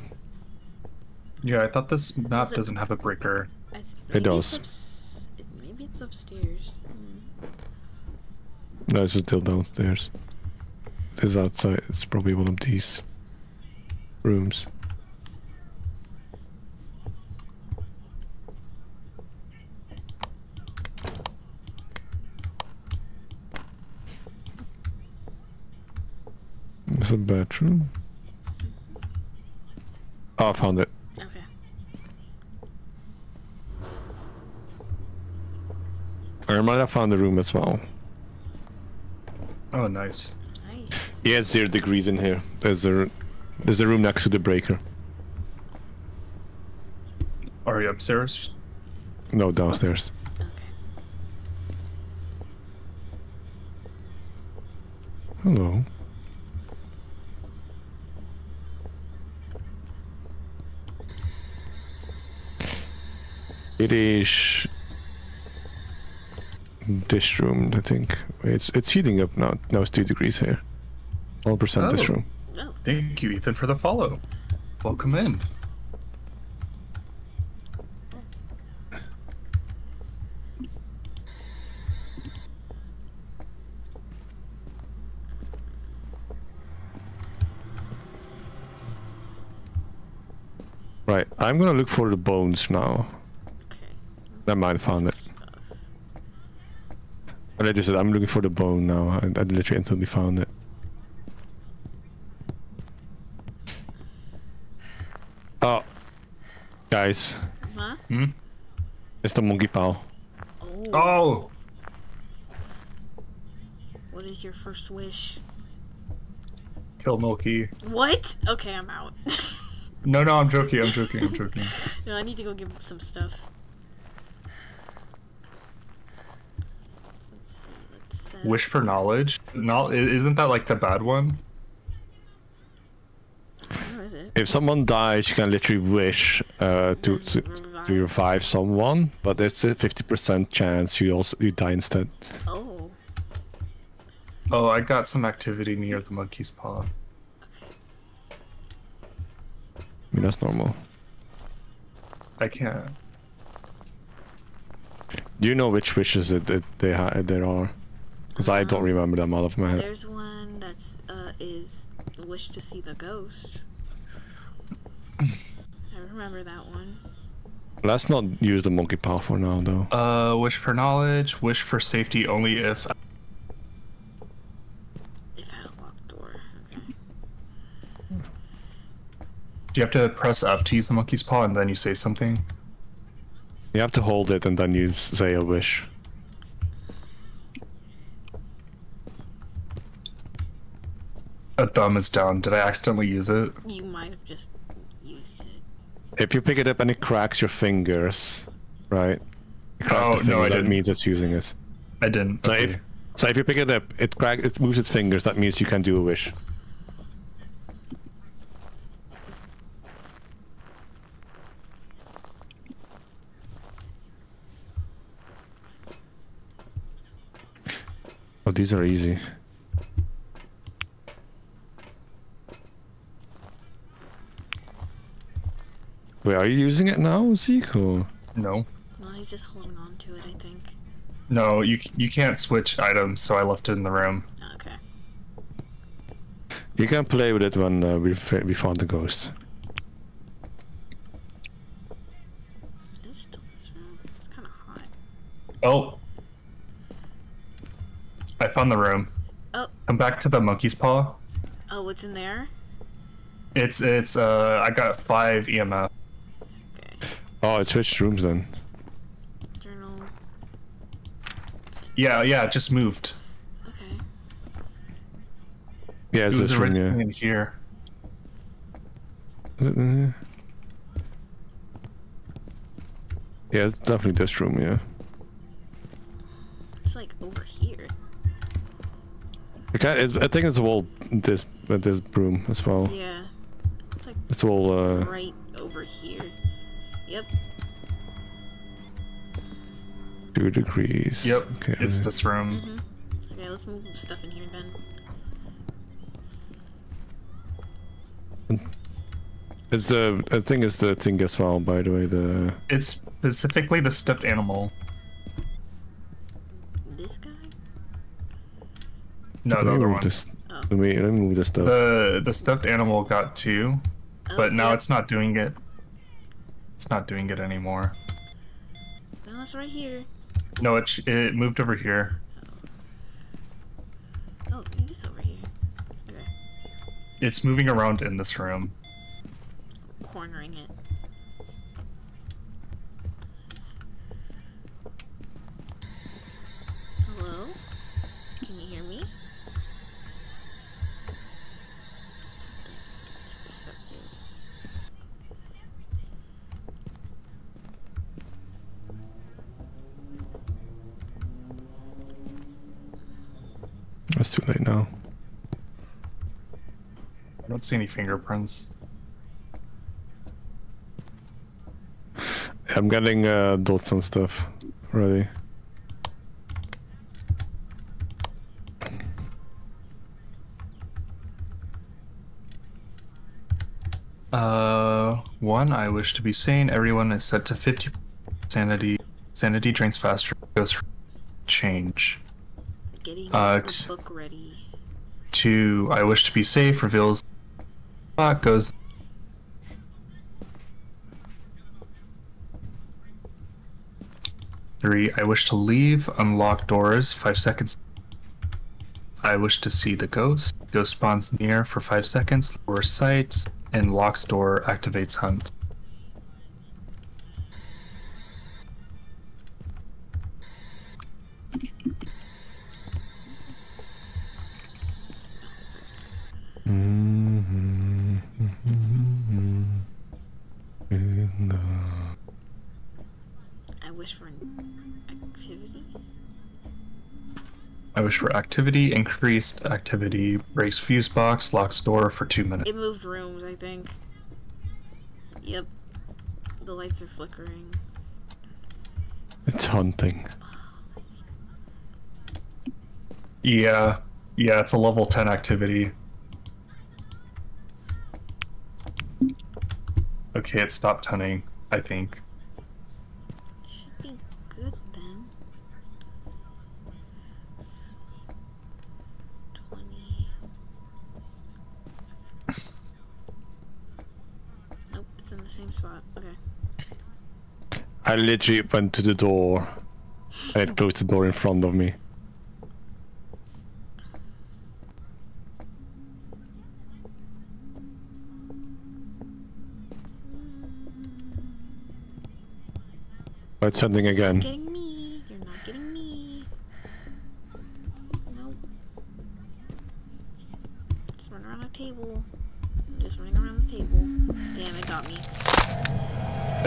Yeah, I thought this map Is it- doesn't have a breaker. It does. It's maybe it's upstairs. Hmm. No, it's still downstairs. It's outside. It's probably one of these rooms. It's a bedroom. Oh, I found it. Okay. I might have found the room as well. Oh, nice. Nice. Yeah, it's zero degrees in here. There's a there's a room next to the breaker. Are you upstairs? No, downstairs. Okay. Hello. It is this room, I think. It's it's heating up now. Now it's two degrees here. One percent this Oh. room. Oh, Thank you, Ethan, for the follow. Welcome in. Right, I'm gonna look for the bones now. Okay. I might have found it. But I just said I'm looking for the bone now. I, I literally instantly found it. Oh, guys, Huh? Hmm? it's the monkey paw. Oh. Oh! What is your first wish? Kill Milky. What? Okay, I'm out. <laughs> No, no, I'm joking. I'm joking. I'm joking. <laughs> no, I need to go give him some stuff. Let's see. Let's set Wish for knowledge. No, isn't that like the bad one? Where is it? If someone dies, you can literally wish uh, to, to to revive someone, but it's a fifty percent chance you also you die instead. Oh. Oh, I got some activity near the monkey's paw. Okay. I mean that's normal. I can't. Do you know which wishes that, it they ha- there are? Because I don't Um, remember them all of my head. There's one that's uh is wish to see the ghost. I remember that one. Let's not use the monkey paw for now, though. Uh, wish for knowledge. Wish for safety only if. If I had a locked door. Okay. Do you have to press F to use the monkey's paw and then you say something? You have to hold it and then you say a wish. A thumb is down. Did I accidentally use it? You might have just used it. If you pick it up and it cracks your fingers, right? It cracks Oh, the no, I didn't. means it's using it. I didn't. So Okay. if so if you pick it up, it crack it moves its fingers. That means you can do a wish. Oh, these are easy. Wait, are you using it now, Zeke? Or? No. No, he's just holding on to it, I think. No, you you can't switch items, so I left it in the room. Okay. You can play with it when uh, we fa- we found the ghost. Is it still this room? It's kind of hot. Oh. I found the room. Oh. Come back to the monkey's paw. Oh, what's in there? It's it's uh I got five EMF. Okay. Oh, it switched rooms then. Journal. Yeah, yeah, it just moved. Okay. Yeah, It it's was this room. Yeah. in here. Yeah, it's definitely this room. Yeah. It's like over here. I, can't, it's, I think it's all. This uh, this broom as well. Yeah. It's like It's a wall. Uh, right over here. Yep. two degrees. Yep, Okay. it's this room. Mm-hmm. Okay, let's move stuff in here then. It's the I think it's the thing as well. By the way, the It's specifically the stuffed animal. This guy? No, let the me other move one. This, Oh. let me let me move this stuff. The the stuffed animal got two, Oh, but now yep. it's not doing it. It's not doing it anymore. No, it's right here. No, it sh- it moved over here. Oh, oh it is over here. Okay. It's moving around in this room. Cornering it. Hello? Can you hear me? That's receptive. It's too late now. I don't see any fingerprints. I'm getting uh, dots and stuff ready. Uh, one, I wish to be sane. Everyone is set to 50 sanity. Sanity drains faster. Goes change. Getting Uh, the book ready. Two, I wish to be safe. Reveals. Spot goes. Three, I wish to leave. Unlock doors. Five seconds. I wish to see the ghost. Ghost spawns near for five seconds. Lower sight. And locks door activates hunt. I wish for activity. I wish for activity. Increased activity. Breaks fuse box. Locks door for two minutes. It moved rooms, I think. Yep. The lights are flickering. It's hunting. Yeah. Yeah, it's a level 10 activity. Okay, it stopped hunting, I think. Should be good then. It's 20. Nope, it's in the same spot. Okay. I literally went to the door and it closed the door in front of me. It's hunting again. Getting me. You're not getting me. Nope. Just run around the table. Just running around the table. Damn, it got me.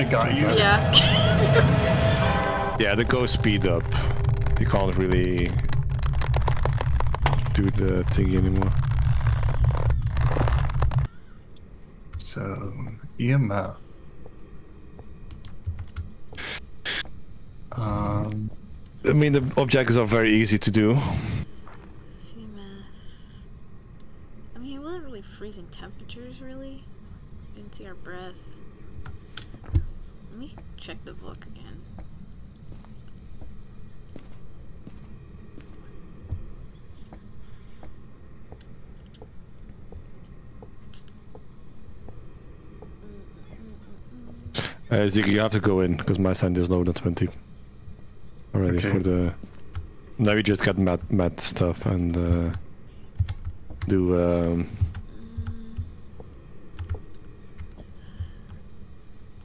It got you? Yeah. <laughs> Yeah, the ghost speed up. You can't really do the thing anymore. So, EMF. Um, I mean, the objectives are very easy to do. I mean, it wasn't really freezing temperatures, really. Didn't see our breath. Let me check the book again. Uh, Ziggy, you have to go in because my sand is lower than 20 already Okay. for the. Now we just got mad, mad stuff and uh, do. Um,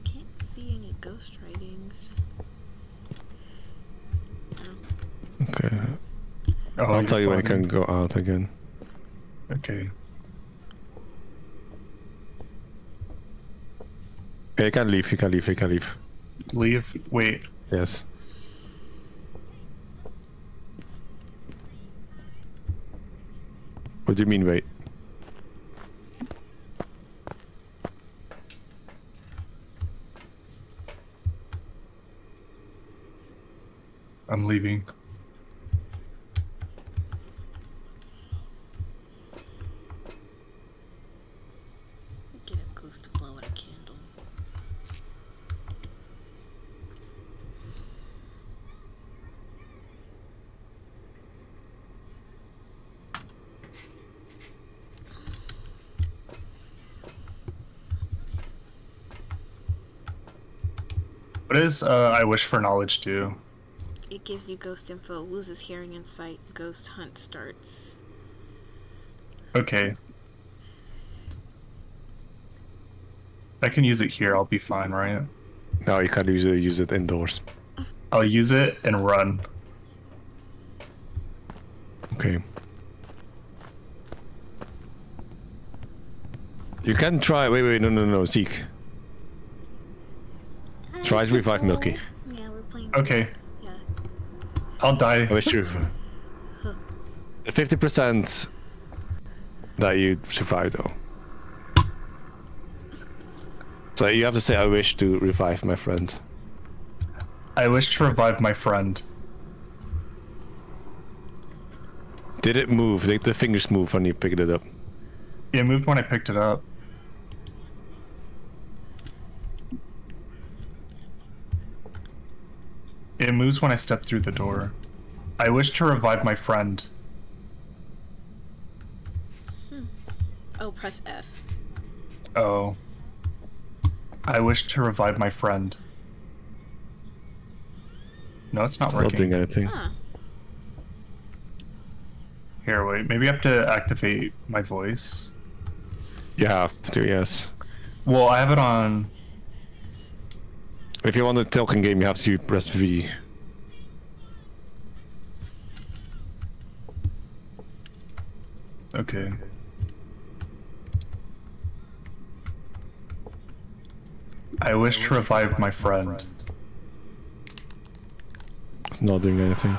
Can't see any ghost writings. Oh, okay, oh, I'll tell you when I can go out again. Okay. Yeah, you can leave. You can leave. You can leave. Leave. Wait. Yes. What do you mean, wait? I'm leaving. Get a ghost to blow out a candle. What does uh, I wish for knowledge do? It gives you ghost info, loses hearing and sight, ghost hunt starts. Okay. I can use it here. I'll be fine, right? No, you can't usually use it indoors. I'll use it and run. Okay. You can try. Wait, wait, no, no, no, Zeke. Try to revive Milky. Yeah, we're playing. Okay, Yeah. I'll die. I wish you. Fifty percent that you survive though. So you have to say, "I wish to revive my friend." I wish to revive my friend. Did it move? Did the fingers move when you picked it up? It moved when I picked it up. It moves when I step through the door. I wish to revive my friend. Hmm. Oh, press F. Oh. I wish to revive my friend. No, it's not It's not working. doing anything. Huh. Here, wait. Maybe I have to activate my voice. Yeah, do to, yes. Well, I have it on. If you want to talk in game, you have to press V. Okay. I wish to revive my friend. It's not doing anything.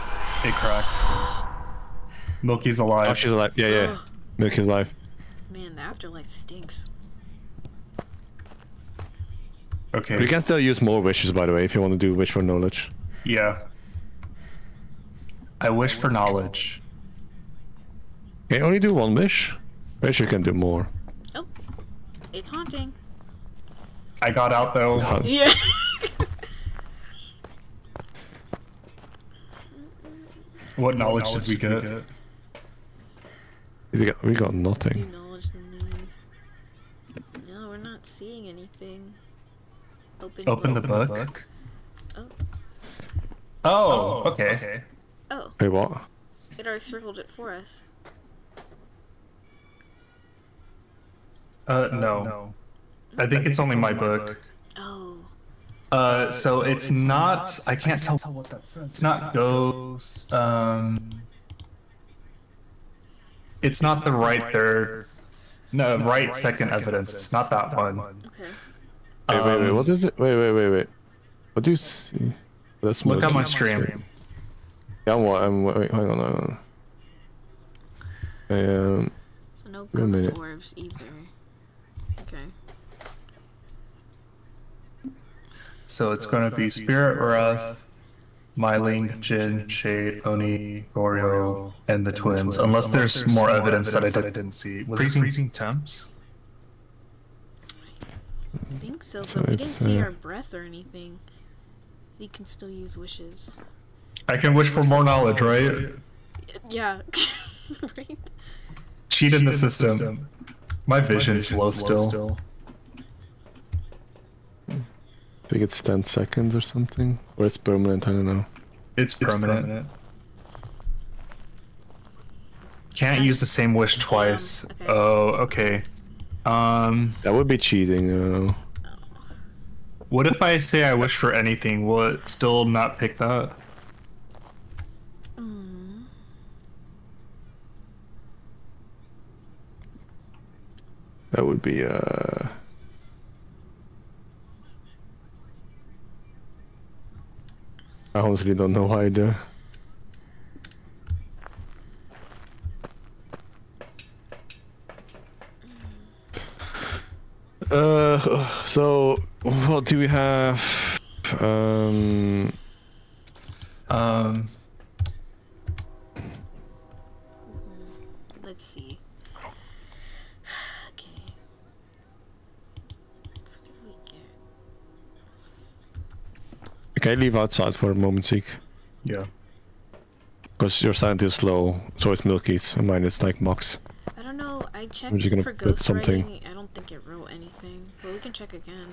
It cracked. Milky's alive. Oh, she's alive. Yeah, yeah. Milk is alive. Man, the afterlife stinks. Okay. We can still use more wishes, by the way, if you want to do wish for knowledge. Yeah. I wish for knowledge. Can you only do one wish? Wish you can do more. Oh, it's haunting. I got out though. Huh. Yeah. <laughs> What knowledge did we get? We got, we got nothing. knowledge than these. No, we're not seeing anything. Open. Open the book. book. Oh. Oh, okay. Oh, Wait, what? it already circled it for us. Uh, no. I think it's only my book. Oh. Uh, so it's not. I can't tell what that says. It's not ghost. Um. It's not the right third. No, right second evidence. It's not that one. Okay. Wait, wait, wait. Um, What is it? Wait, wait, wait, wait. What do you see? That's Look at Milky. my stream. Yeah, I'm, wa- I'm wait, hang on, hang on. Um, So no Wait ghost orbs either. Okay. So it's going to be Spirit Wraith, Myling, Jin, Shade, Oni, Goryo, and the twins. Unless there's more evidence that I didn't see. Was it freezing temps? I think so, So but we didn't see uh, our breath or anything. You can still use wishes. I can wish for more knowledge, right? Yeah. <laughs> right? Cheat in the system. My vision's low still. I think it's 10 seconds or something. Or it's permanent, I don't know. It's permanent. Can't use the same wish twice. okay. Oh, okay. Um, That would be cheating, uh, what if I say I wish for anything? Will it still not pick that? Mm. that would be, uh... I honestly don't know either. Do we have? Um, Um, Let's see. <sighs> Okay. What did we get? can I leave outside for a moment, Seek? yeah. Because your sound is low, so it's Milky's, and mine is like Mox. I don't know. I checked just gonna for put something. ghostwriting. I don't think it wrote anything. But we can check again.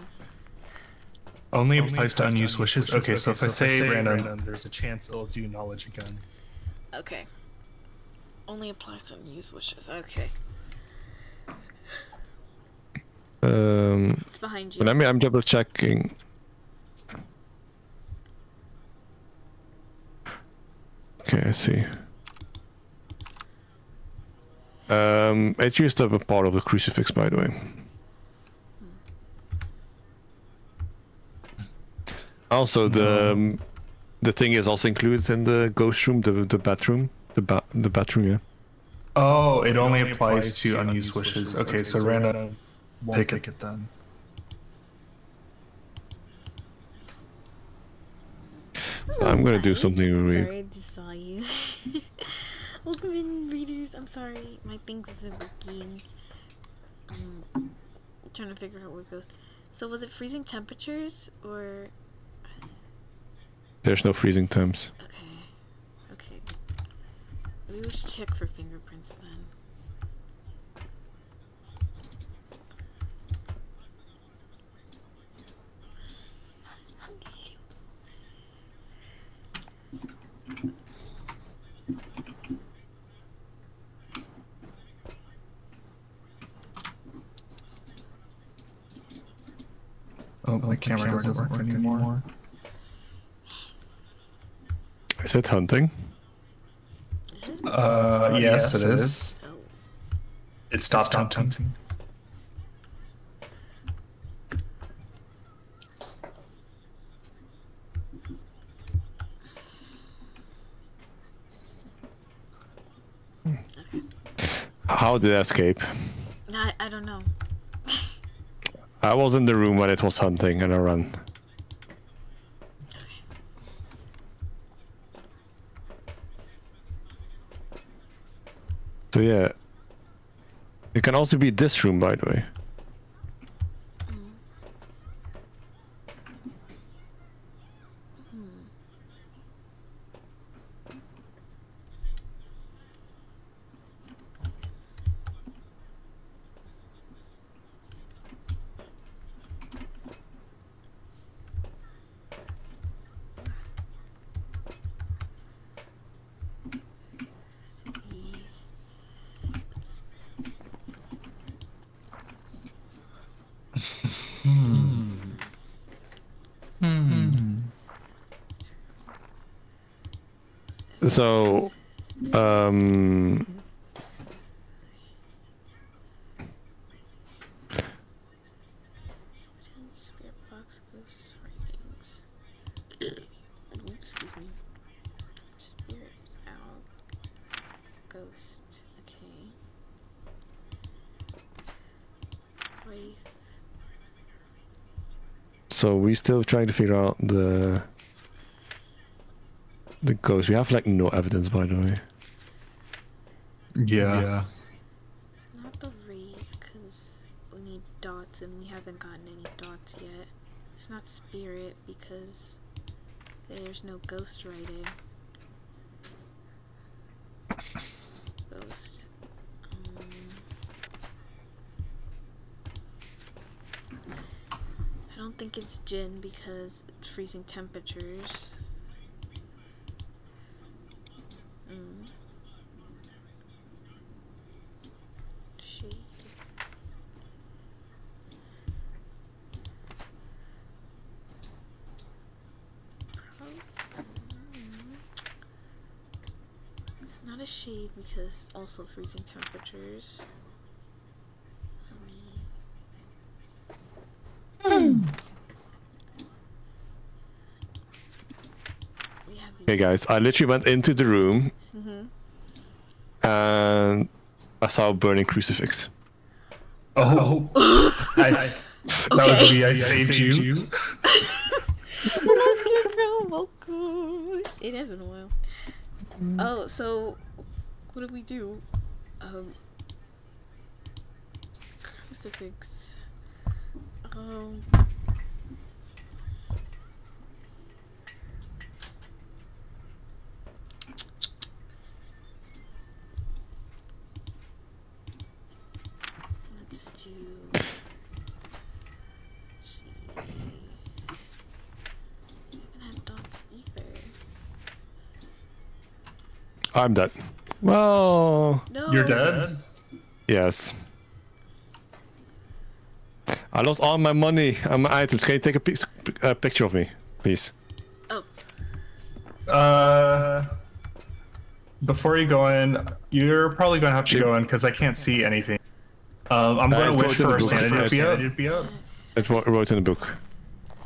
Only applies to unused wishes. Okay, so if I say random, there's a chance it'll do knowledge again. Okay. Only applies to unused wishes. Okay. Um, It's behind you. but let me, I'm double checking. Okay, I see. Um, it used up a part of the crucifix, by the way. Also, the um, the thing is also included in the ghost room, the the bathroom, the ba- the bathroom, yeah. Oh, it only applies to unused wishes. Okay, so random won't pick it then. I'm gonna do something weird. Sorry, I just saw you. <laughs> Welcome in, readers. I'm sorry, my thing isn't working. Um, I'm trying to figure out what goes. So was it freezing temperatures or There's no freezing temps. okay, okay? Maybe we should check for fingerprints then. Oh, my camera doesn't work anymore. Is it hunting? Is it? Uh, yes, it is. oh, It stopped hunting. okay. How did I escape? I I don't know. I was in the room when it was hunting and I ran. So yeah. It can also be this room by the way. See. So um Spirit box ghost writings. Oops, excuse me. Spirit is out. Ghost. Okay. Wraith. so we still trying to figure out the the ghost. We have like no evidence by the way. Yeah. yeah. It's not the wraith because we need dots and we haven't gotten any dots yet. It's not spirit because there's no ghost writing. Ghost. Um, I don't Jin because it's freezing temperatures. Mm. It's not a shade because also freezing temperatures. Let me- We have Okay guys, I literally went into the room Mhm. and I saw a burning crucifix. Oh. <laughs> I, That was me. I saved you. Hello, <laughs> Scarecrow. Welcome. It has been a while. Oh, so what do we do? Um, crucifix. Um. Let's do. G. I haven't had dots either. I'm dead. Well, No. You're dead. yes. I lost all my money and my items. Can you take a, pic- a picture of me, please? Oh, Uh, before you go in, you're probably going to have to go in because I can't see anything. Um, I'm going Uh, to go wish to the for book. sanity to be up. Sanity be up. It wrote in the book.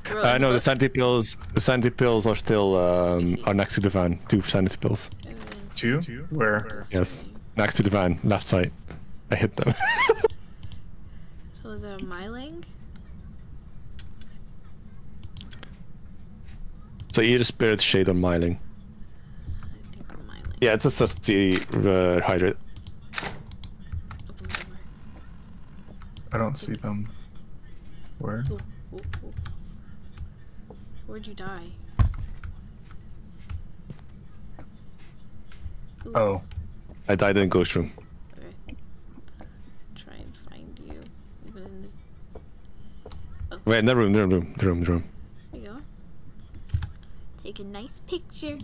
bro, I know the look. sanity pills. The sanity pills are still um, are next to the van. Two sanity pills. Everyone's Two? Where? Yes, next to the van, left side. I hit them. <laughs> So is that a myling? so either spirit, shade, on myling. I think a myling. Yeah, it's just the uh, hydrate. Open the door. I don't see them. Where? Where'd you die? Oh, I died in ghost room. Okay. Try and find you. Even in this. Wait, in the room, the room, the room, the room. There you go. Take a nice picture.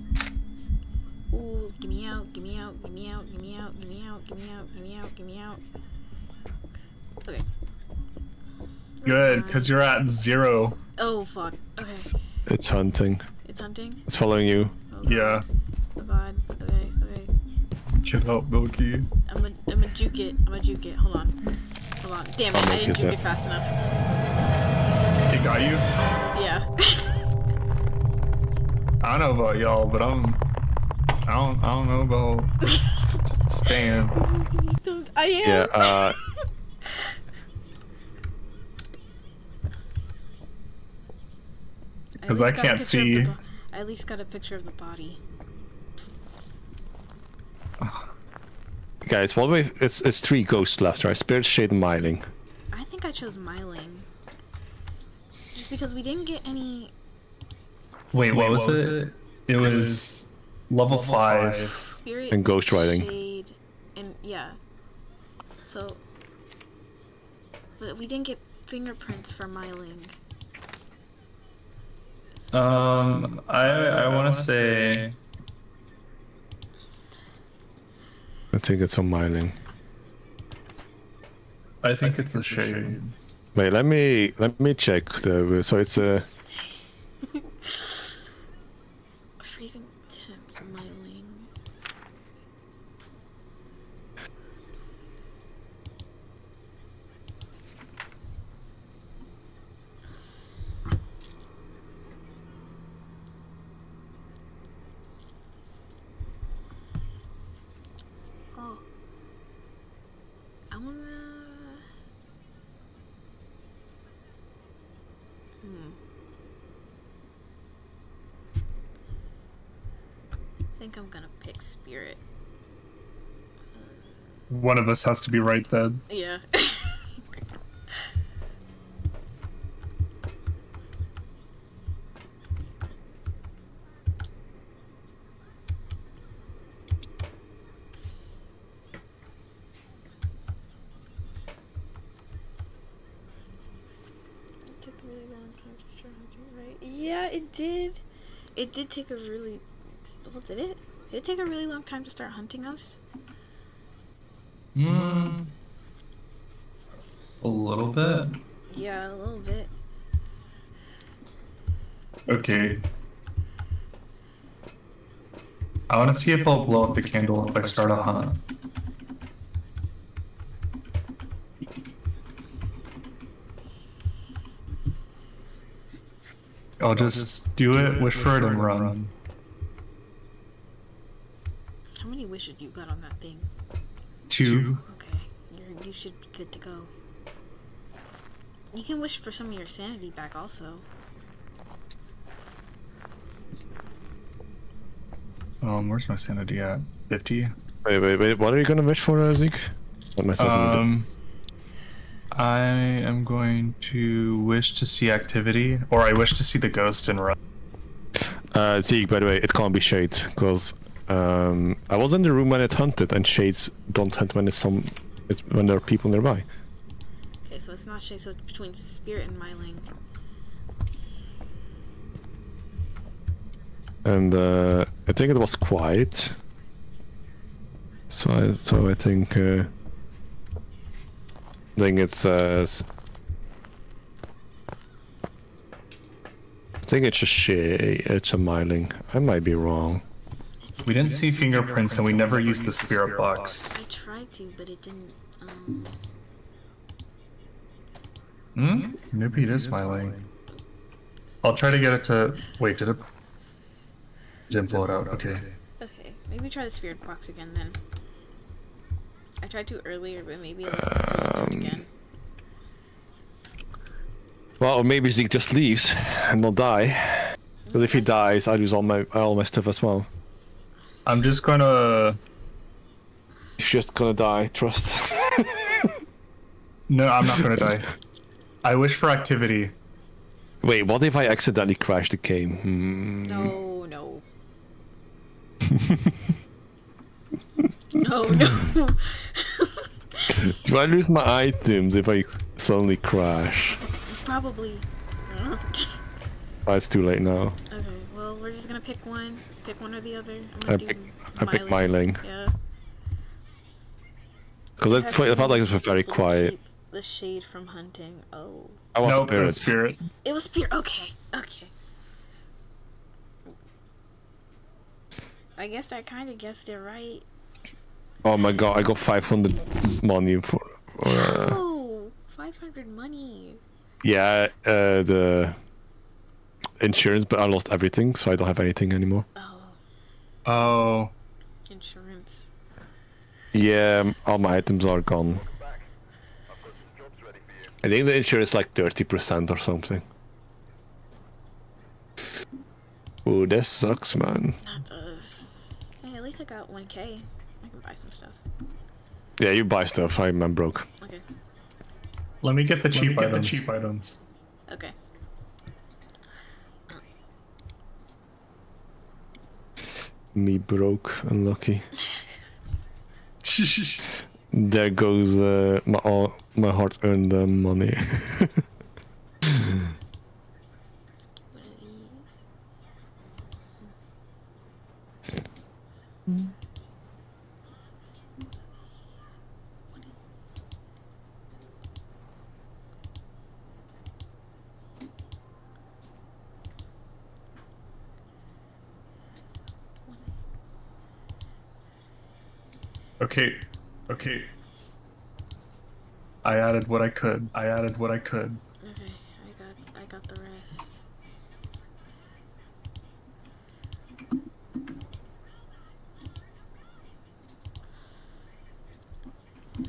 Ooh, give me out, give me out, give me out, give me out, give me out, give me out, give me out, give me out. Okay. good, because you're at zero. Oh fuck. Okay. It's hunting. It's hunting. It's following you. Oh, God. Yeah. Oh god. Okay, okay. Get out, Milky. I'm gonna I'm gonna juke it. I'm gonna juke it. Hold on. Hold on. Damn it, I didn't it juke it fast enough. He got you? Yeah. <laughs> I don't know about y'all, but I'm. I don't. I don't know about Stan. Please <laughs> I am. Yeah, uh, <laughs> at 'cause I least got a can't picture of the see. I at least got a picture of the body. Guys, what we it's it's three ghosts left, right? Spirit, shade, and myling. I think I chose myling. Just because we didn't get any Wait, what, was, it? It was level five. spirit And ghost writing. shade, and yeah. So, but we didn't get fingerprints for myling. Um, I I want to say I think it's on myling. I think it's the shade. Wait, let me let me check the. So it's a. Freezing temps myling. Oh. I wanna. Hmm. I think I'm gonna pick spirit. One of us has to be right then. Yeah. <laughs> It took really long time to start hunting, right? Yeah, it did. It did take a really. Well, did it? Did it take a really long time to start hunting us? Hmm. A little bit. Yeah, a little bit. Okay. I want to see if I'll blow up the candle if I start a hunt. I'll just do it, wish for it, and run. How many wishes you got on that thing? Two. Okay, you're, you should be good to go. You can wish for some of your sanity back also. Um, where's my sanity at? 50? Wait, wait, wait. What are you gonna wish for, uh, Zeke? What myself muted. Um, I am going to wish to see activity, or I wish to see the ghost in run. Uh, Zeke, by the way, it can't be shade because um, I was in the room when it hunted, and shades don't hunt when it's some, it's when there are people nearby. Okay, so it's not shades. so it's between spirit and myling. And uh, I think it was quiet. So I, so I think, uh, I think it's, uh, I think it's a shade, it's a myling. I might be wrong. We didn't see fingerprints, and we never used the spirit box. I tried to, but it didn't. Um, Hmm? Maybe it is smiling. I'll try to get it to. Wait, did it? Didn't blow it out. Okay. okay, maybe try the spirit box again then. I tried to earlier, but maybe it'll it'll do it again. Well, or maybe Zeke just leaves and not die. Because if he dies, I lose all my all my stuff as well. I'm just gonna. He's just gonna die. Trust. No, I'm not gonna die. I wish for activity. Wait, what if I accidentally crash the game? Hmm. No, no. <laughs> no, no. <laughs> Do I lose my items if I suddenly crash? Probably. okay, Oh, it's too late now. well, we're just gonna pick one. Pick one or the other. I'm I gonna do pick, I pick Myling. Myling. Yeah. Because it, Have felt like it was very quiet. The shade from hunting. Oh. I was nope, spirit. it's spirit. It was spirit. Okay, okay. I guess I kind of guessed it right. Oh my god, I got 500 money for. Uh, oh, 500 money. yeah, uh, the insurance, but I lost everything, so I don't have anything anymore. Oh, Oh. insurance. Yeah, um, all my items are gone. I think the insurance is like 30% or something. Oh, this sucks, man. That does. Hey, at least I got 1k. I can buy some stuff. Yeah, you buy stuff. I'm, I'm broke. Okay. Let me get the Let me cheap get the cheap items. Okay. Me broke, unlucky. There goes uh, my all, my hard-earned uh, money. <laughs> What are these? Okay. Okay. I added what I could. I added what I could. Okay, I got I got the rest.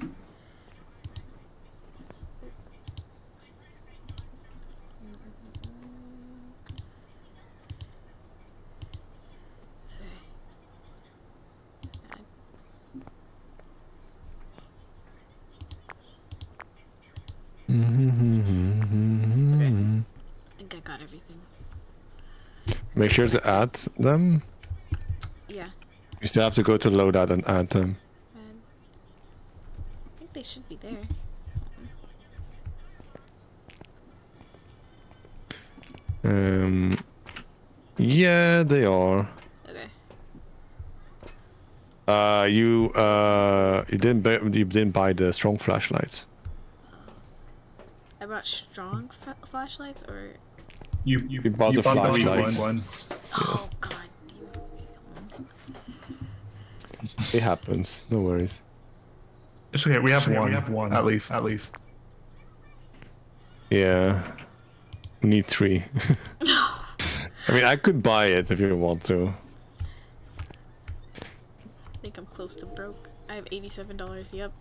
Okay. I think I got everything. Make sure to add them. Yeah. You still have to go to loadout and add them. And I think they should be there. Um, yeah, they are. Okay. Uh, you uh, you didn't buy, you didn't buy the strong flashlights. I brought strong flashlights or You you, You bought the weak flashlights. one. oh god. it. Okay, come It happens. No worries. It's okay. We have Okay, we have one. At least. At least. Yeah, we need three. on. <laughs> I mean, I could buy it if you want to. I think I'm close to broke. I have eighty-seven dollars. Yep.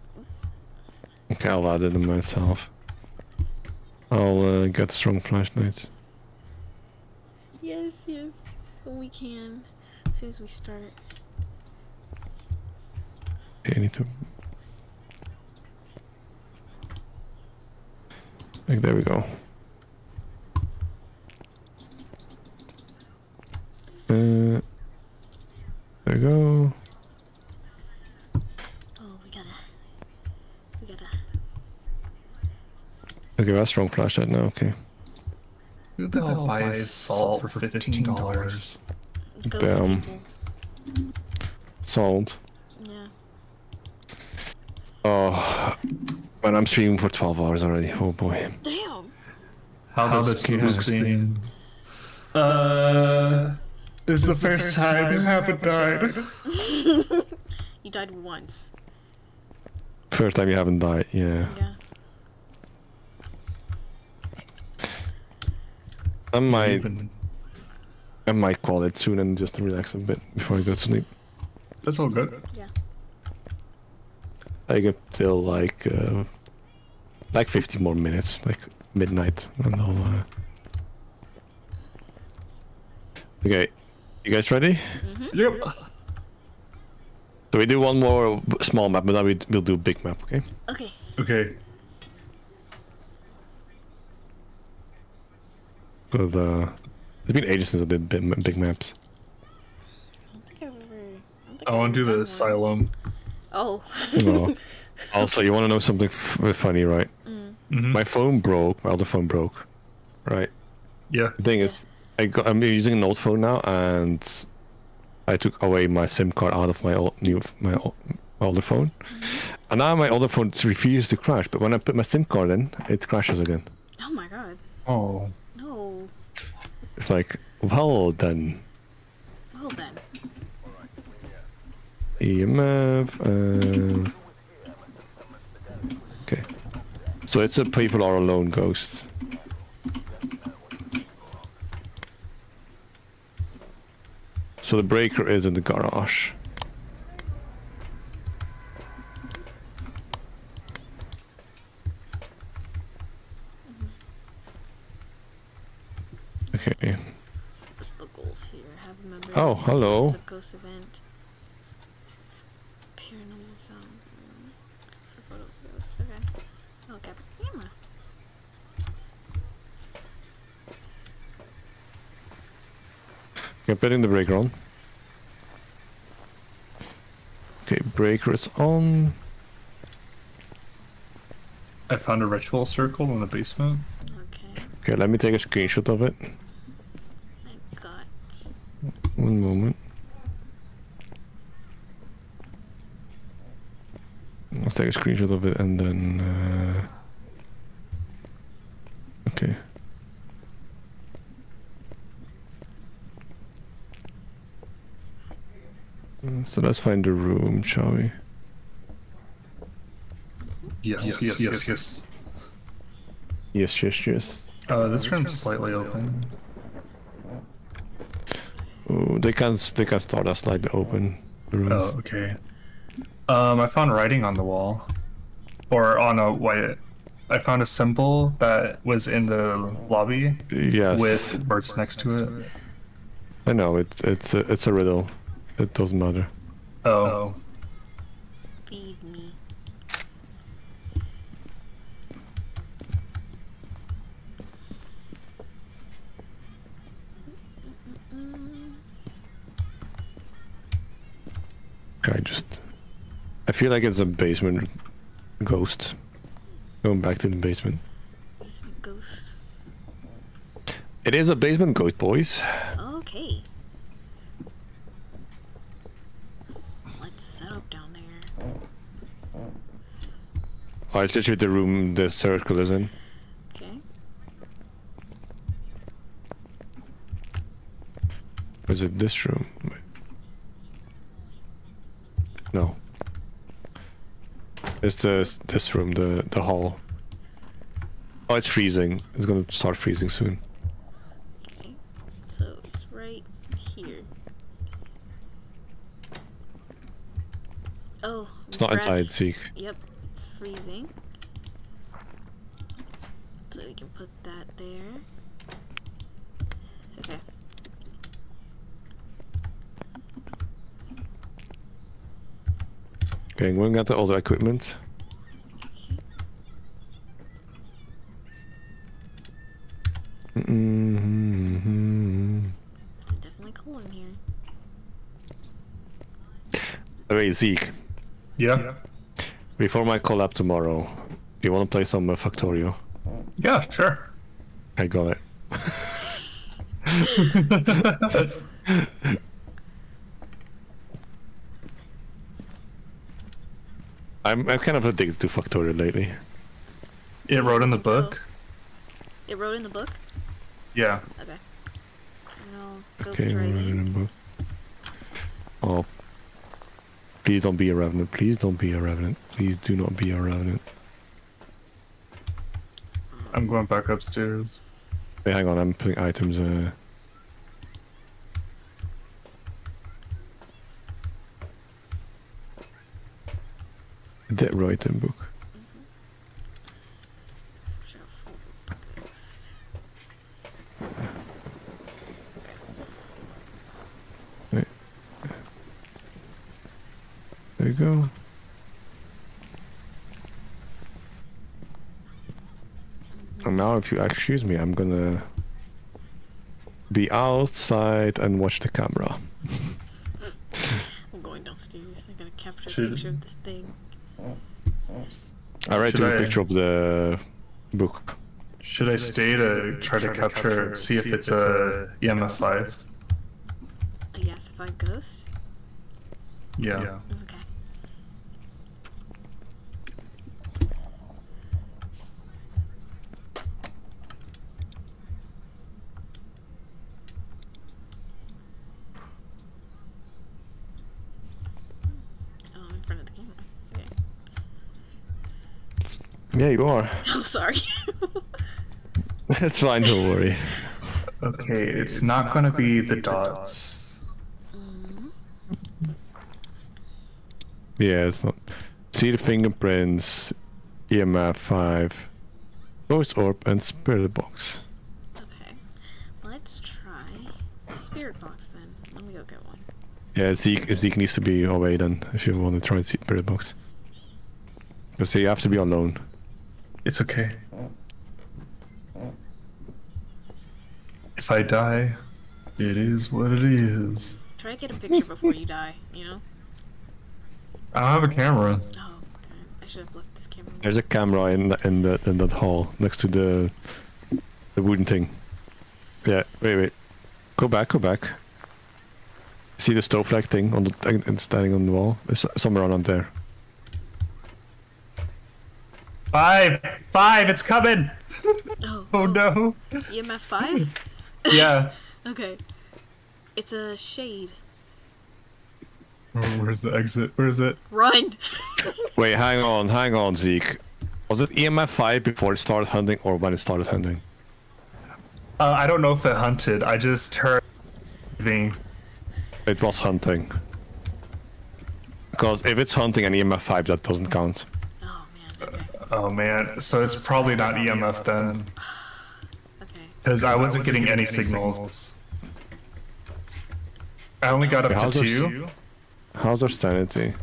Okay, I'll add it myself. I'll uh, get strong flashlights. Yes, yes. When we can. As soon as we start. Okay, I need to. Like there we go. Uh, there we go. Oh, we gotta. We gotta. Okay, that's strong flashlight now. Okay. Who the hell buys salt for fifteen dollars? Damn. people. Sold. Yeah. Oh, but I'm streaming for 12 hours already. Oh boy. Damn! How, does does Keith Spook seem? Uh, it's the first time you haven't died. <laughs> You died once. First time you haven't died. Yeah. Yeah. I might. I might call it soon and just relax a bit before I go to sleep. That's all good. Yeah. I get till like uh, like 50 more minutes, like midnight, and I'll. Uh... Okay, you guys ready? Yep. So we do one more small map, but then we we'll do big map. Okay. Okay. Okay. Because uh, it's been ages since I did big, big maps. I don't think I've ever. I, don't think I I've want to do the one. asylum. Oh. No. <laughs> also, you want to know something f- funny, right? Mhm. My phone broke. My other phone broke. Right. Yeah. The thing is, I got, I'm using an old phone now, and I took away my SIM card out of my old new my, old, my older phone, and now my older phone refuses to crash. But when I put my SIM card in, it crashes again. oh my god. Oh. It's like, well done. Well done. EMF. Uh... Okay, so it's a people are alone ghost. So the breaker is in the garage. Okay. What's the goals here? Have a member. Oh, hello. A ghost event. Paranormal sound. Photo of ghost. Okay. Oh, capture camera. Okay, putting the breaker on. Okay, breaker is on. I found a ritual circle in the basement. Okay. Okay, let me take a screenshot of it. I got. One moment. Let's take a screenshot of it and then. Uh... Okay. Uh, So let's find the room, shall we? Yes, yes, yes, yes. Yes, yes, yes. Uh, this room's slightly open. Oh, they can they can start us like the open the rooms. Oh, okay. Um, I found writing on the wall, or on a white. I found a symbol that was in the lobby yes, with birds next to it. I know it. It's a, it's a riddle. It doesn't matter. Oh, I just I feel like it's a basement ghost. Going back to the basement. basement ghost. It is a basement ghost, boys. Okay. Let's set up down there. Oh, it's literally the room the circle is in. Okay. Is it this room? Wait. No. It's the this room, the the hall. Oh, it's freezing. It's gonna start freezing soon. Okay. So it's right here. Oh. It's not breath. inside, Seek. Yep, it's freezing. So we can put that there. Okay. Okay, I'm going to get the other equipment. Mm-hmm. Definitely cold in here. Wait, Zeke. Yeah. Before my collab tomorrow, do you want to play some uh, Factorio? Yeah, sure. I got it. <laughs> <laughs> I'm I'm kind of addicted to Factorio lately. it wrote in the book. It wrote in the book? Yeah. Okay. No, Okay, we're writing. in a book. Oh, please don't be a revenant. Please don't be a revenant. Please do not be a revenant. I'm going back upstairs. Wait, hang on. I'm putting items. Uh... I did write in book. There you go. And now, if you excuse me, I'm gonna be outside and watch the camera. <laughs> I'm going downstairs. I gotta capture a picture of this thing. I write Should you a I- picture of the book. Should I stay to try to capture, see if it's a EMF five? A gasified ghost? Yeah. Yeah. Okay. Oh, I'm in front of the camera. Okay. Yeah, you are. <laughs> Oh, sorry. That's fine. Don't worry. Okay, it's not going to be the dots. Mm-hmm. Yeah, it's not. See the fingerprints, EMF five, ghost orb, and spirit box. okay. Let's try spirit box then. Let me go get one. Yeah, Zeke, Zeke needs to be away then if you want to try spirit box. Because you have to be alone. It's okay. If I die, it is what it is. Try to get a picture before you die, you know? I don't have a camera. Oh, okay. I should have left this camera. There's a camera in the, in the in that hall next to the the wooden thing. Yeah, wait, wait. Go back, go back. See the stove flag thing on the standing on the wall? It's somewhere around there. Five! Five! It's coming! <laughs> Oh, Oh no! EMF 5? Yeah. <laughs> okay. It's a shade. Oh, where's the exit? Where is it? Run! <laughs> Wait, hang on, hang on, Zeke. Was it EMF 5 before it started hunting or when it started hunting? Uh, I don't know if it hunted. I just heard. Thing. It was hunting. Because if it's hunting an EMF 5, that doesn't count. Oh, man. Okay. So it's probably not EMF then, Okay. because I wasn't getting any signals. I only got up to How's our two. How's our sanity?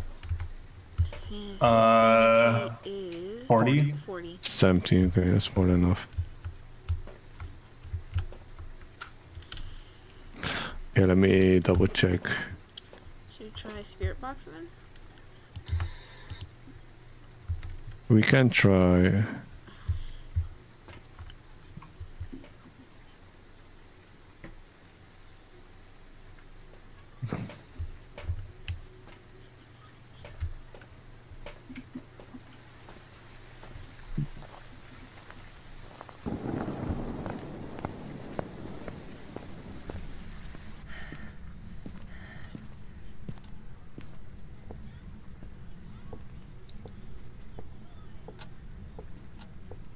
Sanity, Uh, sanity 40? 40. 17, okay, that's more than enough. Yeah, let me double check. Should we try spirit box then? We can try.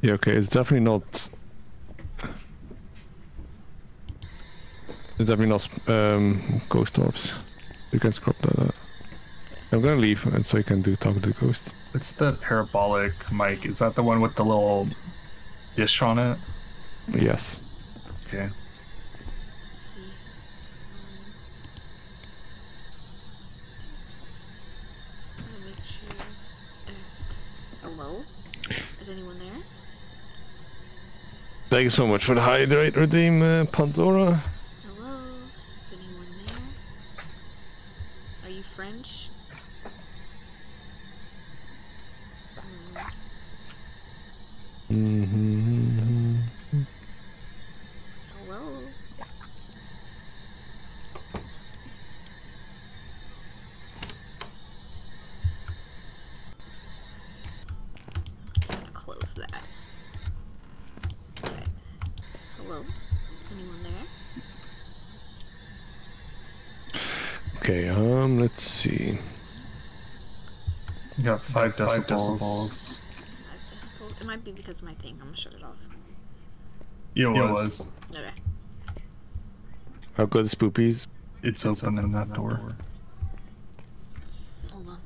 Yeah, okay, it's definitely not. It's definitely not um, ghost orbs. You can scrub that out. I'm gonna leave and so you can do talk to the ghost. What's the parabolic mic? Is that the one with the little dish on it? Yes. Okay. Let's see. Um, I'm gonna make sure. Uh, hello? Is anyone there? Thank you so much for the hydrate redeem, uh, Pandora. Hello? Is anyone there? Are you French? Hmm, hmm hello? Just gonna close that. Okay. Hello? Is anyone there? Okay, um, let's see. You got five Five decibels. decibels. Five decibels? It might be because of my thing. I'm gonna shut it off. Yeah, it It was. was. Okay. How good is Spoopies? It's, open in that door. Hold on.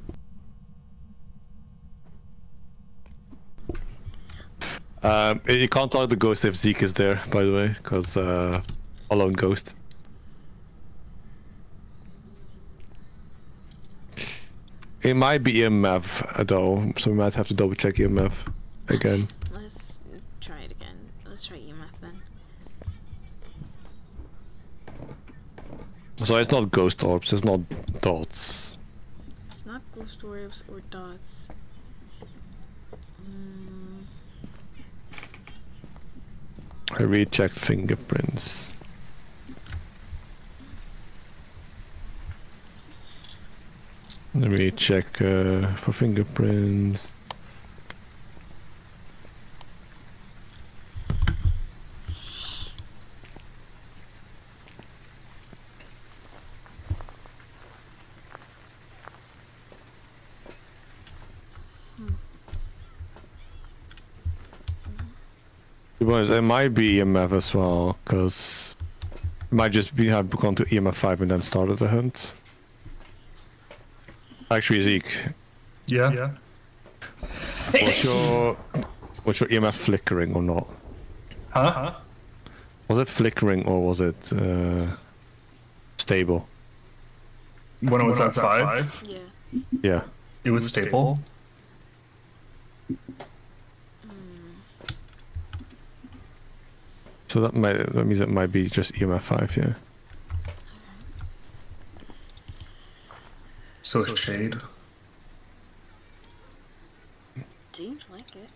Um, you can't talk the ghost if Zeke is there, by the way, because uh, alone ghost. It might be EMF though, so we might have to double check EMF again. Let's try it again. Let's try EMF then. So it's not ghost orbs, it's not dots. It's not ghost orbs or dots. Mm, I rechecked fingerprints. Let me check uh, for fingerprints. To it might be EMF as well, because it might just be have gone to EMF 5 and then started the hunt. Actually, Zeke, Yeah? Yeah. was your, was your EMF flickering or not? Huh? Was it flickering or was it uh, stable? When it was at five, yeah. Yeah. it was stable. So that might that means it might be just EMF 5, yeah. So it's shade. Seems like it.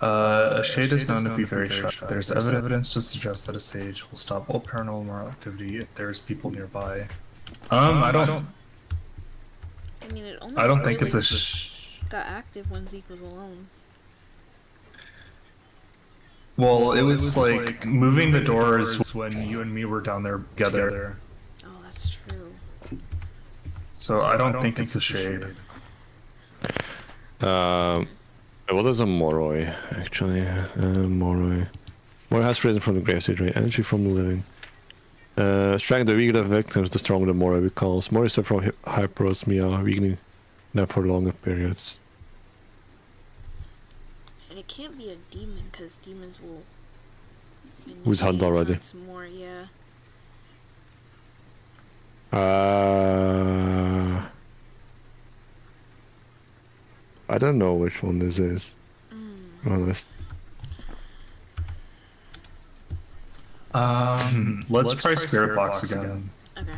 Uh, a shade is known to be very shy. There's evidence to suggest that a shade will stop all paranormal activity if there's people nearby. Um, I don't. I mean, it only I don't think it's a. Sh- got active when Zeke was alone. well, it was like moving the doors when you and me were down there together. Oh, that's true. So I don't think it's a shade. Um, what is a Moroi, actually? Uh, Moroi. Moroi has risen from the grave to drain energy from the living. Uh, strength the weaker the victims, the stronger the Moroi becomes. Moroi suffer from hy- hyperosmia, weakening them for longer periods. And it can't be a demon because demons will. We've had already. hunts More, yeah. Uh, I don't know which one this is. Mm. Honest. Um, let's, try, spirit, box, again. Okay.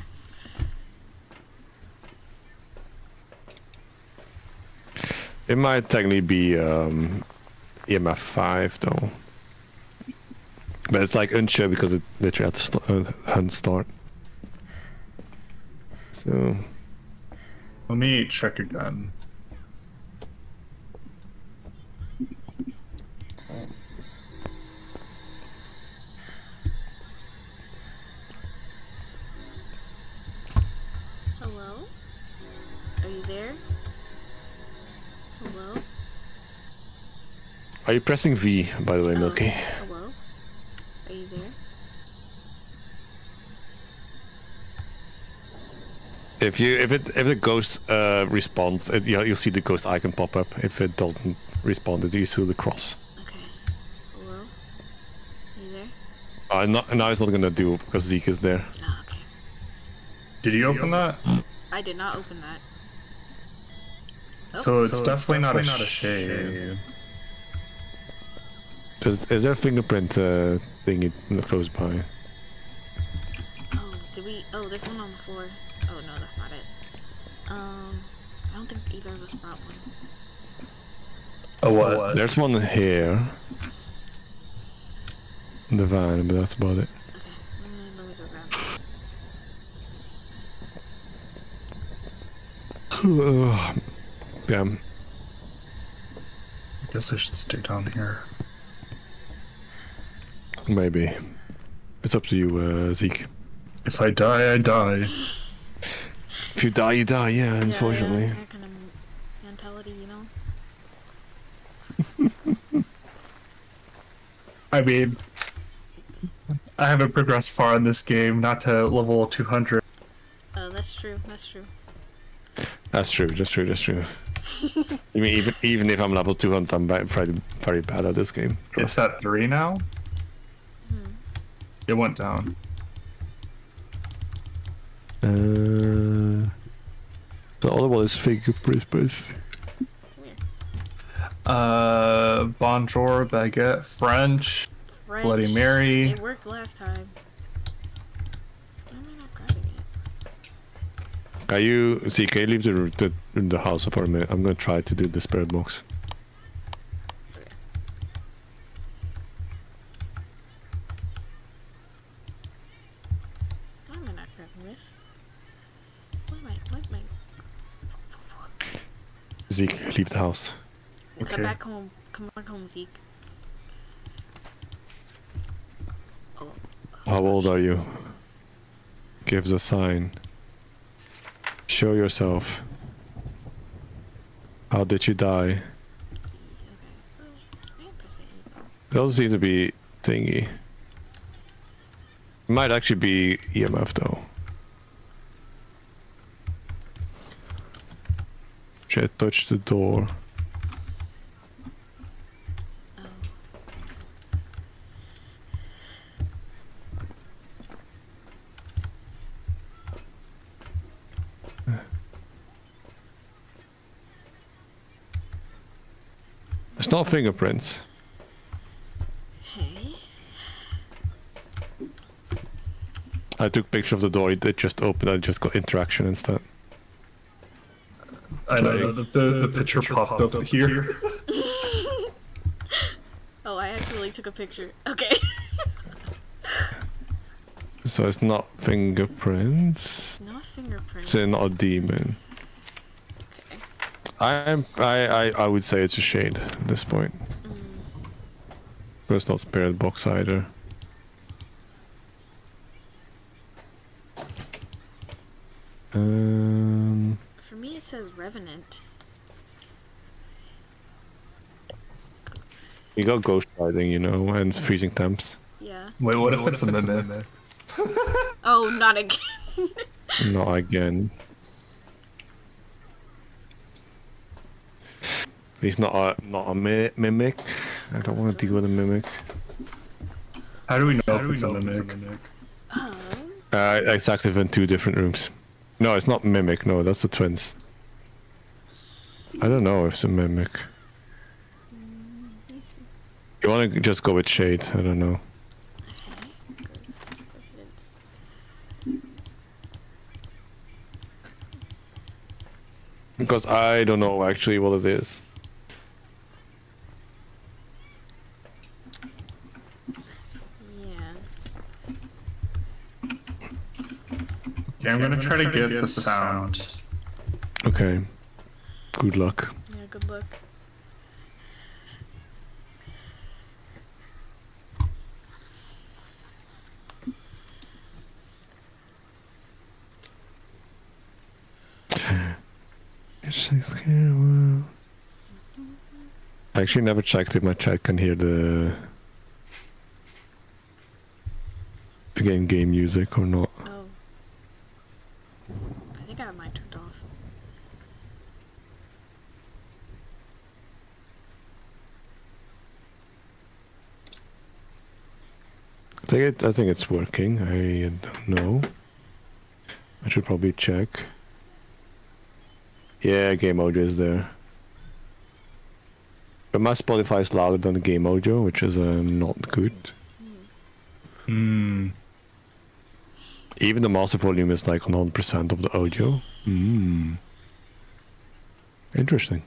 It might technically be um, EMF 5 though. But it's like unsure because it literally at to st- uh, start. So, Let me check again. Are you pressing V, by the way, oh, Milky? Hello? Are you there? If you if it if the ghost uh, responds, it, you'll, you'll see the ghost icon pop up. If it doesn't respond, it you see the cross. Okay. Hello. Are you there? Uh, not, now it's not gonna do because Zeke is there. Oh, did you open that? I did not open that. Oh. So, it's, so definitely, it's definitely not, a not a shade. Is, is there a fingerprint uh, thingy close by? oh, did we? Oh, there's one on the floor. Oh no, that's not it. Um, I don't think either of us brought one. A what? There's one here. In the van, but that's about it. Okay, let me, let me go grab <sighs> Damn. I guess I should stay down here. Maybe. It's up to you, uh, Zeke. If I die, I die. If you die, you die, yeah, Yeah, unfortunately. Yeah, that kind of mentality, you know. <laughs> I mean, I haven't progressed far in this game, not to level 200. Oh, that's true. That's true. That's true, that's true, that's true. <laughs> I mean, even even if I'm level 200, I'm very, very bad at this game. It's at 3 now? It went down. Uh, the other one is fingerprint based. Uh, Bonjour, Baguette, French, French. Bloody Mary. It worked last time. Why am I not grabbing it? Can you, Zeke, can you leave the, the, the house for a minute? I'm gonna try to do the spirit box. Why am I not grabbing this? Why am I? Why am I? Zeke, leave the house. Okay. Come back home. Come back home, Zeke. Oh. How old are you? Give the sign. Show yourself. How did you die? Those So, I ain't pressing anything. Doesn't seem to be thingy. Might actually be EMF though. Jet touched the door. Oh. It's not fingerprints. Hey. I took picture of the door. It just opened. I just got interaction instead. I know, the, the, the picture popped up here. <laughs> Oh, I actually took a picture. Okay. <laughs> So it's not fingerprints. not fingerprints. So not a demon. I'm I, I I would say it's a shade at this point. Mm, But it's not spirit box either. Um, for me, it says Revenant. you got ghost riding, you know, and freezing temps. Yeah. Wait, what if it's a mimic? <laughs> Oh, not again. Not again. He's not a not a mi- mimic. I don't want to deal with a mimic. How do we know if it's a mimic? oh. Uh, it's active in two different rooms. No, it's not mimic. No, that's the twins. I don't know if it's a mimic. You want to just go with shade? I don't know. Because I don't know actually what it is. Yeah. Okay, I'm gonna try to get the sound. Okay. Good luck. Yeah. Good luck. I actually never checked if my chat can hear the the game game music or not. Oh. I think I have mine turned off. They think it. I think it's working. I don't know. I should probably check. Yeah, game audio is there. But my Spotify is louder than the game audio, which is uh, not good. Hmm. Even the master volume is like 100% of the audio. Hmm. Interesting.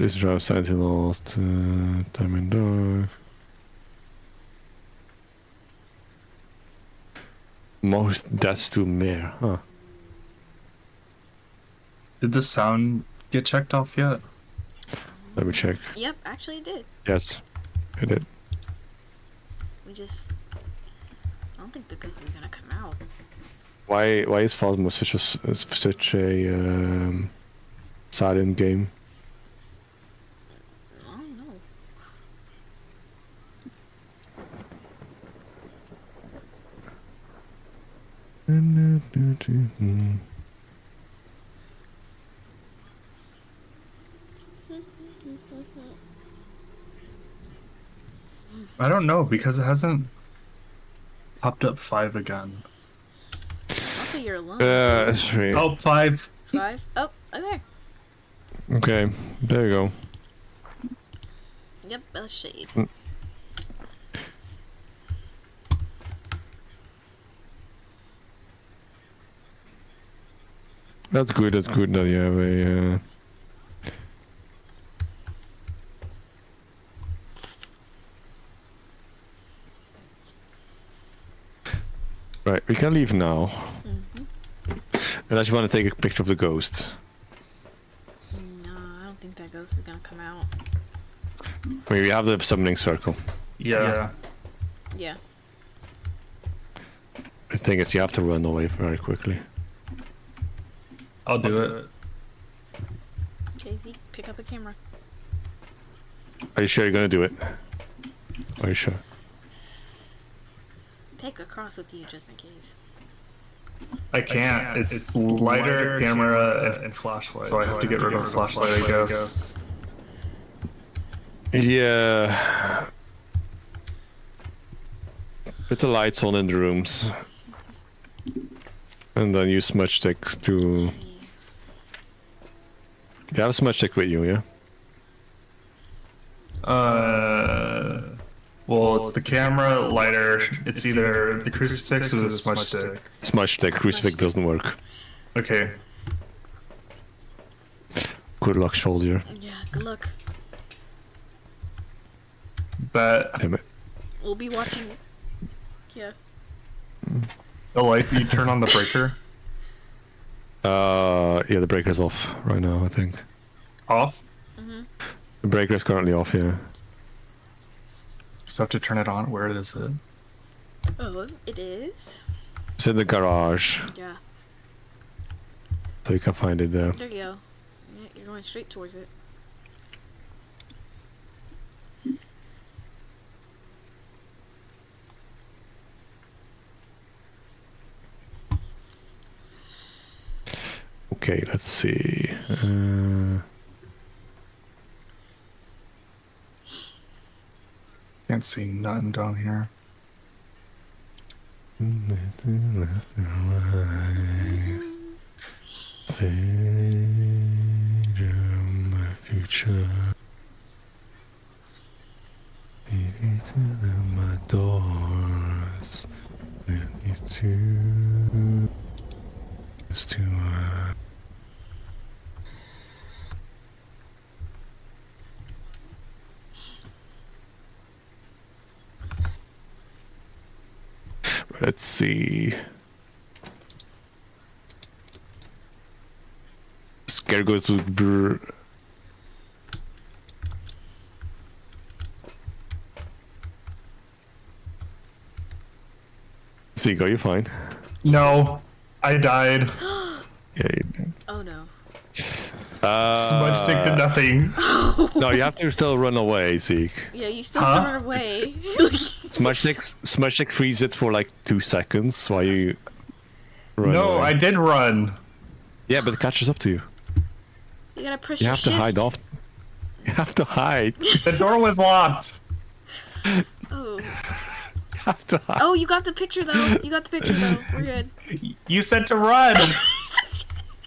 This drive Sentinels to time and dark. Most deaths to Mare, huh? Did the sound get checked off yet? Let me check. Yep, actually it did. Yes, it did. We just. I don't think the ghost is gonna come out. Why why is Phasma such a s- such a um, silent game? I don't know. I don't know because it hasn't popped up five again. Also, you're alone. Uh, that's right. Oh, five. five. Oh, okay. Okay, there you go. Yep, that's shade. That's good. That's good that you have a. Uh... Right, we can leave now. Unless you want to take a picture of the ghost. No, I don't think that ghost is gonna come out. I mean, we have the summoning circle. Yeah. Yeah. I think it's you have to run away very quickly. I'll do it. Okay, Zeke, pick up a camera. Are you sure you're gonna do it? Are you sure? Take a cross with you just in case. I can't. It's, it's lighter, camera, and, and flashlight. So I have to get rid of the flashlight, I guess. Yeah. Put the lights on in the rooms. And then use smudge stick to. Let's see. You have a smudge stick with you, yeah? Uh, well, it's the camera, lighter. It's either the crucifix or the smudge stick. Smudge stick, crucifix doesn't work. Okay. Good luck, soldier. Yeah, good luck. But Damn it. We'll be watching. Yeah. the light. You turn on the breaker. Uh, yeah, the breaker's off right now, I think. Off. The breaker is currently off, yeah. Just have to turn it on. Where is it? Oh, it is. It's in the garage, Yeah. so you can find it there. There you go. You're going straight towards it. Okay, let's see. Uh, Can't see nothing down here. Sage of my future. Leading to my doors. Leading to. Is to. Uh, Let's see. Scare goes to brr. Seagull, you're fine. No, I died. <gasps> Yeah, you Oh no. Uh, Smudge stick to nothing. No, you have to still run away, Zeke. Yeah, you still Huh? have to run away. <laughs> Smudge stick, smudge stick freeze it for like two seconds while you run no, away. I did run. Yeah, but it catches up to you. You gotta push You your have to hide off. <laughs> You have to hide. The door was locked. <laughs> Oh. You have to hide. oh, you got the picture though. You got the picture though. We're good. You said to run.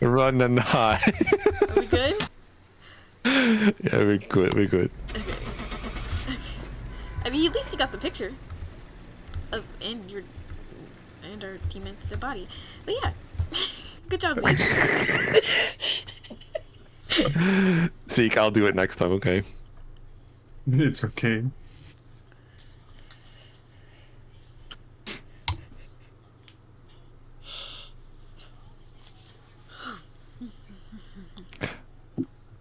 Run and hide. Are we good? yeah, we're good. We're good. Okay. I mean, at least you got the picture. Of and your and our teammates their body. But yeah. <laughs> Good job, Zeke. <laughs> Zeke, I'll do it next time. Okay. it's okay.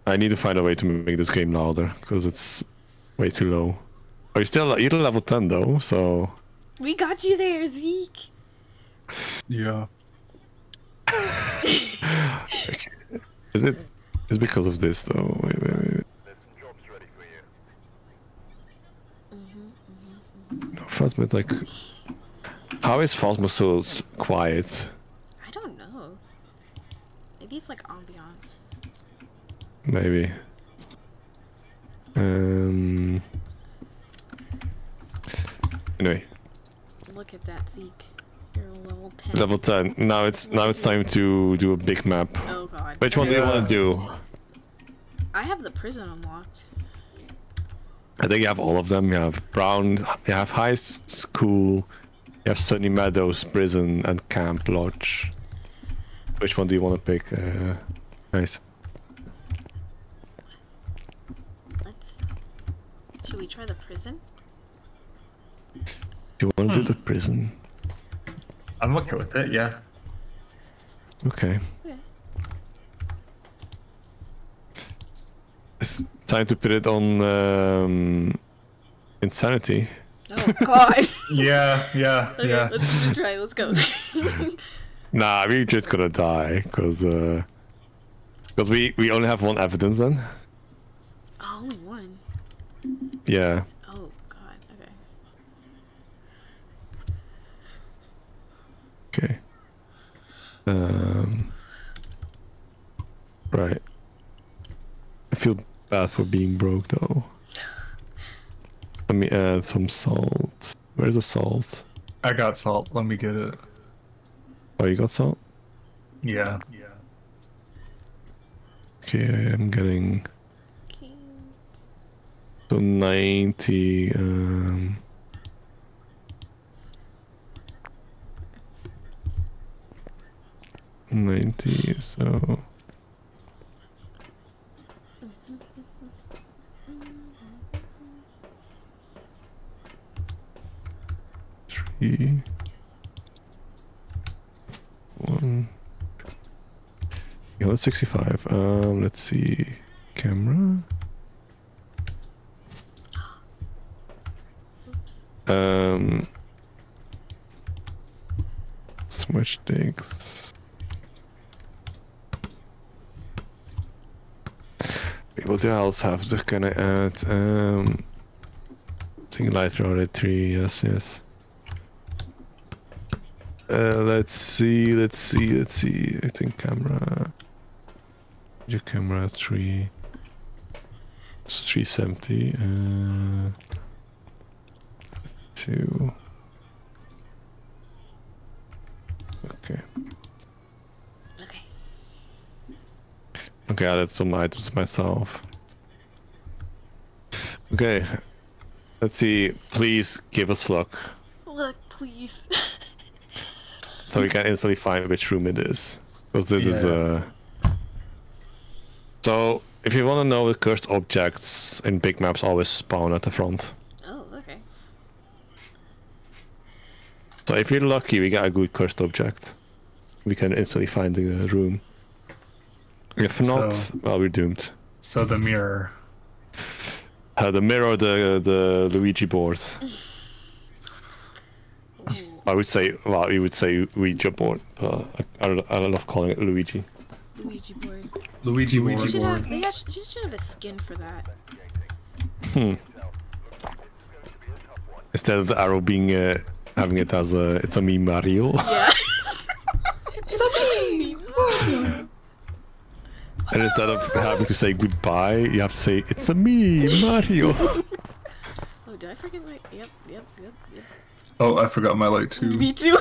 I need to find a way to make this game louder because it's way too low. Oh, Are you still you're level ten though? So we got you there, Zeke. Yeah. <laughs> is it? It's because of this though. Wait, wait, wait. No, Phasma, mm-hmm, mm-hmm. like, how is Phasma so quiet? I don't know. Maybe it's like ambiance. Maybe. Um. Anyway, Look at that, Zeke. You're level 10. level ten. Now it's now it's time to do a big map. Oh god. Which one do you want to do? I have the prison unlocked. I think you have all of them. You have Brown, you have High School, you have Sunny Meadows, Prison, and Camp Lodge. Which one do you want to pick? Uh, nice. Let's. Should we try the prison? Do you want to do the prison? I'm okay with it. Yeah. Okay. Okay. Time to put it on um, Insanity. Oh god. <laughs> Yeah. Yeah. <laughs> okay, yeah. let's give it a try. Let's go. <laughs> Nah, we just gonna die because uh, because we we only have one evidence then. Only one. Yeah. Oh god. Okay. Okay. Um. Right. I feel bad for being broke though. Let me add some salt. Where's the salt? I got salt. Let me get it. Oh, you got salt? Yeah. Yeah. Okay, I am getting Okay. So 90. Um. Ninety, so three, one. Yeah, 65. Um, let's see. Camera. Um, switch. Wait, What else have to can I add? Um, thing light already three. Yes, yes. Uh, let's see, let's see, let's see. I think camera. Your camera three. It's 370. Uh, two. Okay. Okay. Okay, I added some items myself. Okay. Let's see. Please give us luck. Look, please. <laughs> So we can instantly find which room it is. Because this is a... uh So if you wanna know the cursed objects in big maps always spawn at the front. oh, okay. So if you're lucky we get a good cursed object. We can instantly find the uh, room. If not, So- well we're doomed. So the mirror. Uh, the mirror, the the Luigi board. I would say, well, we would say Ouija board, but I, I, I love calling it Luigi. Luigi board. Luigi, They board. should have. They got, should should have a skin for that. Hmm. Instead of the arrow being uh, having it as a it's a me Mario. Yeah. <laughs> it's a me. Mario. And instead of having to say goodbye, you have to say, it's a me, Mario. <laughs> <laughs> Oh, did I forget my? Yep, yep, yep, yep. Oh, I forgot my light too. Me too.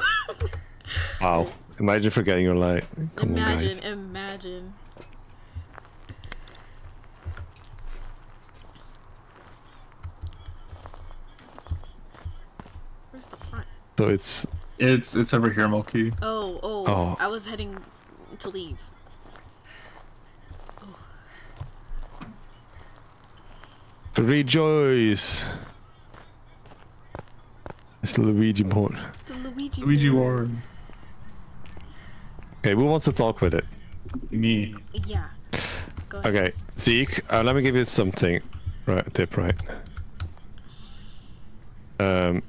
wow. Imagine forgetting your light. Come imagine, on, guys. imagine. Where's the front? So it's It's it's over here, Milky. Oh, oh, Oh. I was heading to leave. rejoice. It's Luigi board. The Luigi. Luigi board. Warren. Okay, who wants to talk with it? Me. Yeah. Go ahead. Okay, Zeke, uh, let me give you something. Right, tip, right. Um,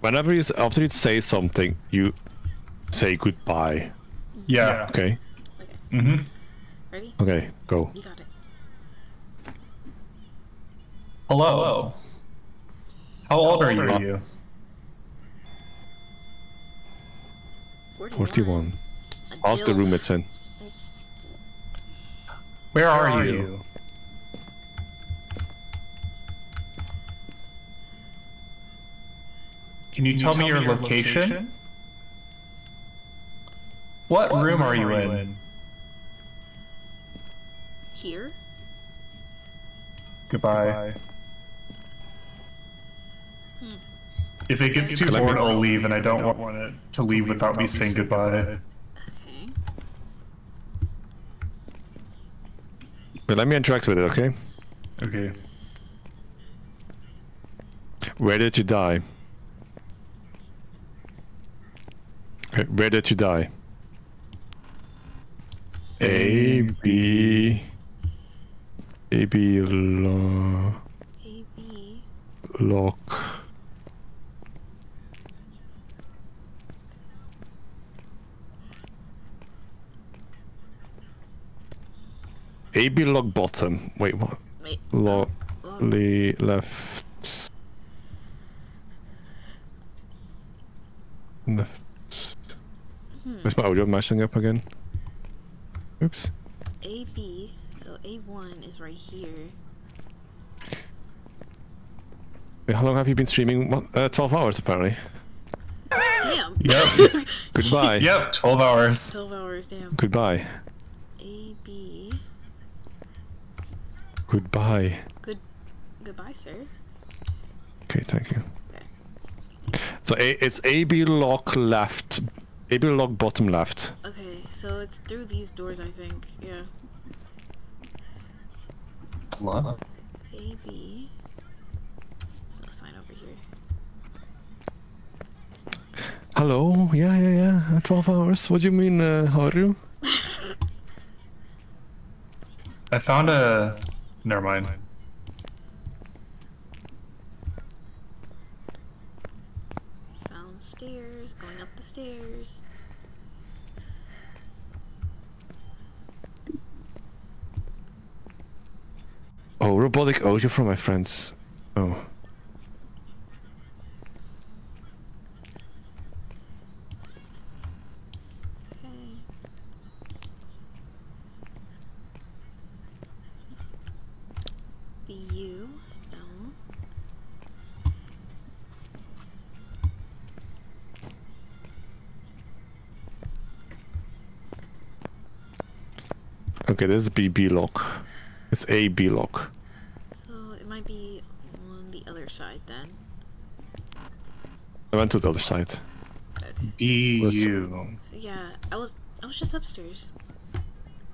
whenever you, s- after you say something, you say goodbye. Yeah. Okay, Mm-hmm. Ready? okay, go. You got it. Hello. How old are old are you? 41. 41. A Ask the dilf. room it's in. Where are you? Can you, tell, me your, location? What, room, are you in? Here? Goodbye. Hmm. If it gets too Let bored, I'll leave, and I don't wa- want it to leave without me saying goodbye. Okay. But let me interact with it, okay? Okay. Where did you die? Okay, where did you die? A B A B lo, A, B. lock. A B lock bottom. Wait, what? Wait. Lock um, Log- le left. Left. Hmm. Where's my audio mashing up again? Oops. A, B. So A1 is right here. Wait, how long have you been streaming? What, uh, 12 hours apparently. Damn. Yep. <laughs> Goodbye. yep, 12 hours. 12 hours, damn. Goodbye. A, B. Goodbye. Good. Goodbye, sir. Okay, thank you. Okay. So a, it's AB lock left. AB lock bottom left. Okay, so it's through these doors, I think. Yeah. What? A, B. There's no sign over here. Hello? Yeah, yeah, yeah. uh, 12 hours. What do you mean, uh, Haru? <laughs> I found a. Never mind. Found stairs. Going up the stairs. Oh, robotic audio from my friends. Oh. Okay. B U L. Okay, this is BB lock. It's AB lock. So it might be on the other side then. I went to the other side. Okay. B Let's- U. Yeah, I was I was just upstairs.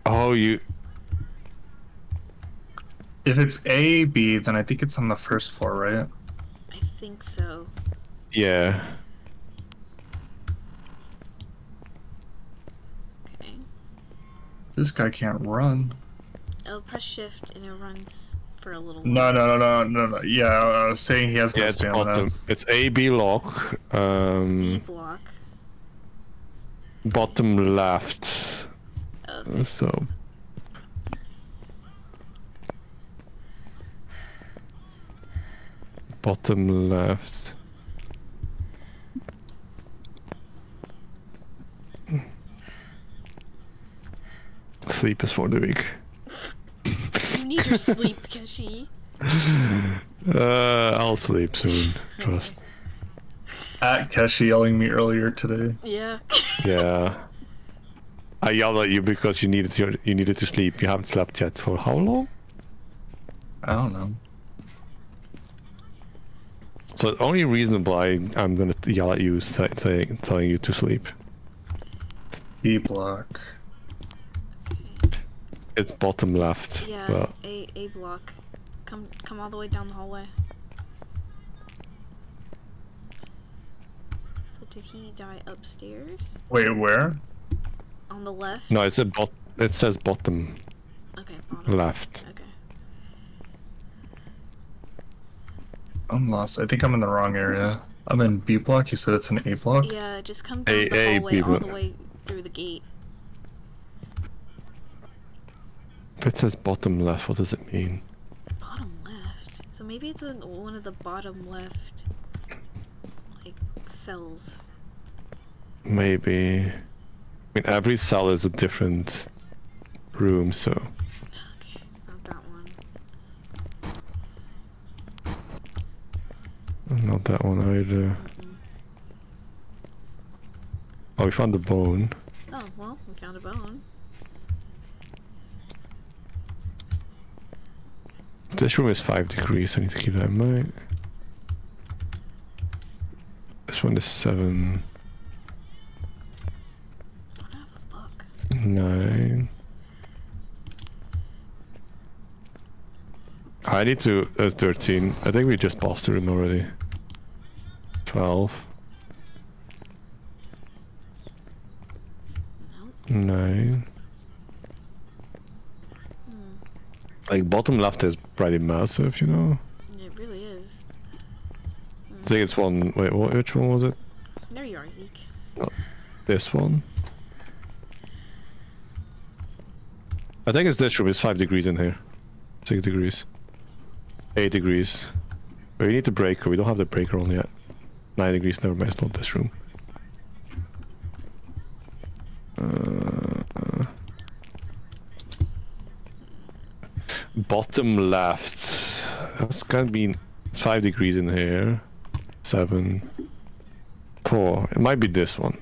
Oh, you. If it's A B, then I think it's on the first floor, right? I think so. Yeah. Okay. This guy can't run. I'll press shift and it runs for a little while. No, no, no, no, no, no. Yeah, I was saying he has no Yeah, it's stamina. bottom. It's AB lock. Um, B block. bottom left. Okay. So. Bottom left. sleep is for the weak. You need your sleep, Keshi. Uh, I'll sleep soon. Trust. At Keshi yelling me earlier today. Yeah. <laughs> Yeah. I yelled at you because you needed to, you needed to sleep. You haven't slept yet for how long? I don't know. So the only reasonable I, I'm gonna yell at you is say, say, telling you to sleep. B block. It's bottom left. Yeah. But A A block. Come come all the way down the hallway. So did he die upstairs? Wait, where? On the left? no, it's a bot. It says bottom Okay, bottom. left. Okay. I'm lost. I think I'm in the wrong area. I'm in B block. You said it's an A block. Yeah, just come down A- the hallway B all the way through the gate. It says bottom left. What does it mean? Bottom left. So maybe it's in one of the bottom left like cells. Maybe. I mean, every cell is a different room, so Okay, not that one. not that one either. Mm-mm. Oh, we found a bone. Oh, well, we found a bone. This room is five degrees. I need to keep that in mind. This one is seven, Don't have a book. nine. I need to. Uh, Thirteen. I think we just passed the room already. Twelve. No. Nine. Hmm. Like bottom left is pretty massive, you know. It really is. I think it's one. Wait, what? Which one was it? There you are, Zeke. This one. I think it's this room. It's five degrees in here. Six degrees. Eight degrees. We need the breaker. We don't have the breaker on yet. Nine degrees. Never mind. It's not this room. Uh, bottom left. That's gonna be five degrees in here. Seven. Four. It might be this one.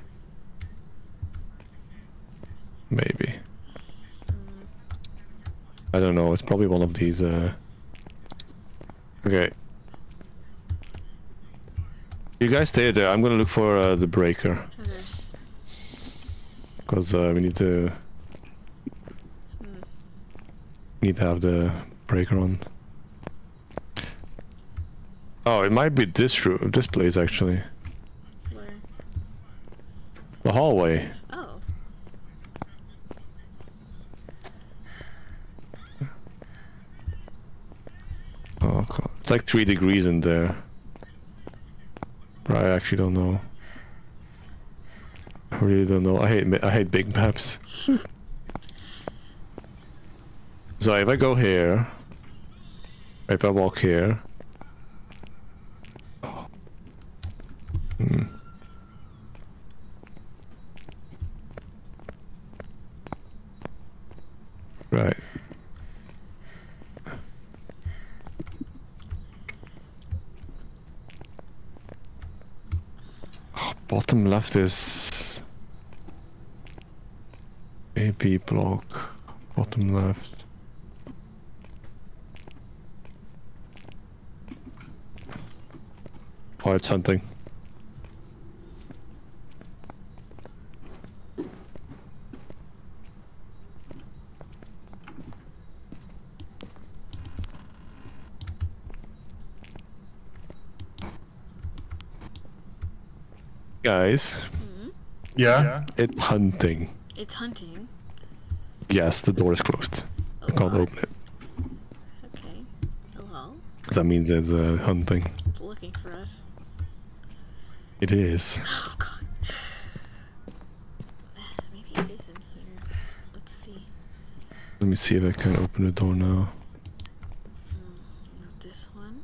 Maybe. I don't know. It's probably one of these. Uh... Okay. You guys stay there. I'm gonna look for uh, the breaker Okay. because uh, we need to Hmm. Need to have the breaker on. Oh, it might be this room, this place actually. Where? The hallway. Oh. Oh, God. it's like three degrees in there. But I actually don't know. I really don't know. I hate I hate big maps. <laughs> so if I go here, if I walk here. Hmm. Right. Bottom left is AB block. Bottom left. Oh, it's hunting. Guys, Hmm. Yeah. it's hunting. It's hunting. Yes, the door is closed. Oh, I can't wow. open it. Okay. Hello. That means it's uh, hunting. It's looking for us. It is. Oh god. Maybe it is in here. Let's see. Let me see if I can open the door now. Hmm, not this one.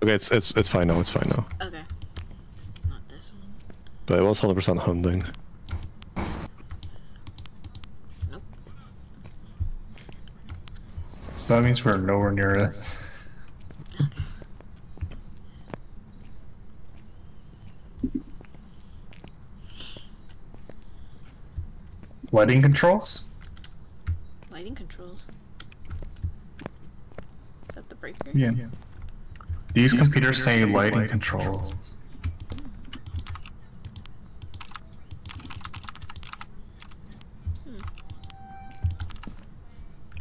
Okay, it's it's it's fine now. It's fine now. Okay. Not this one. But it was 100% hunting. Nope. so that means we're nowhere near it. Okay. Lighting controls? Lighting controls. Is that the breaker? Yeah. These, computers, say lighting, controls.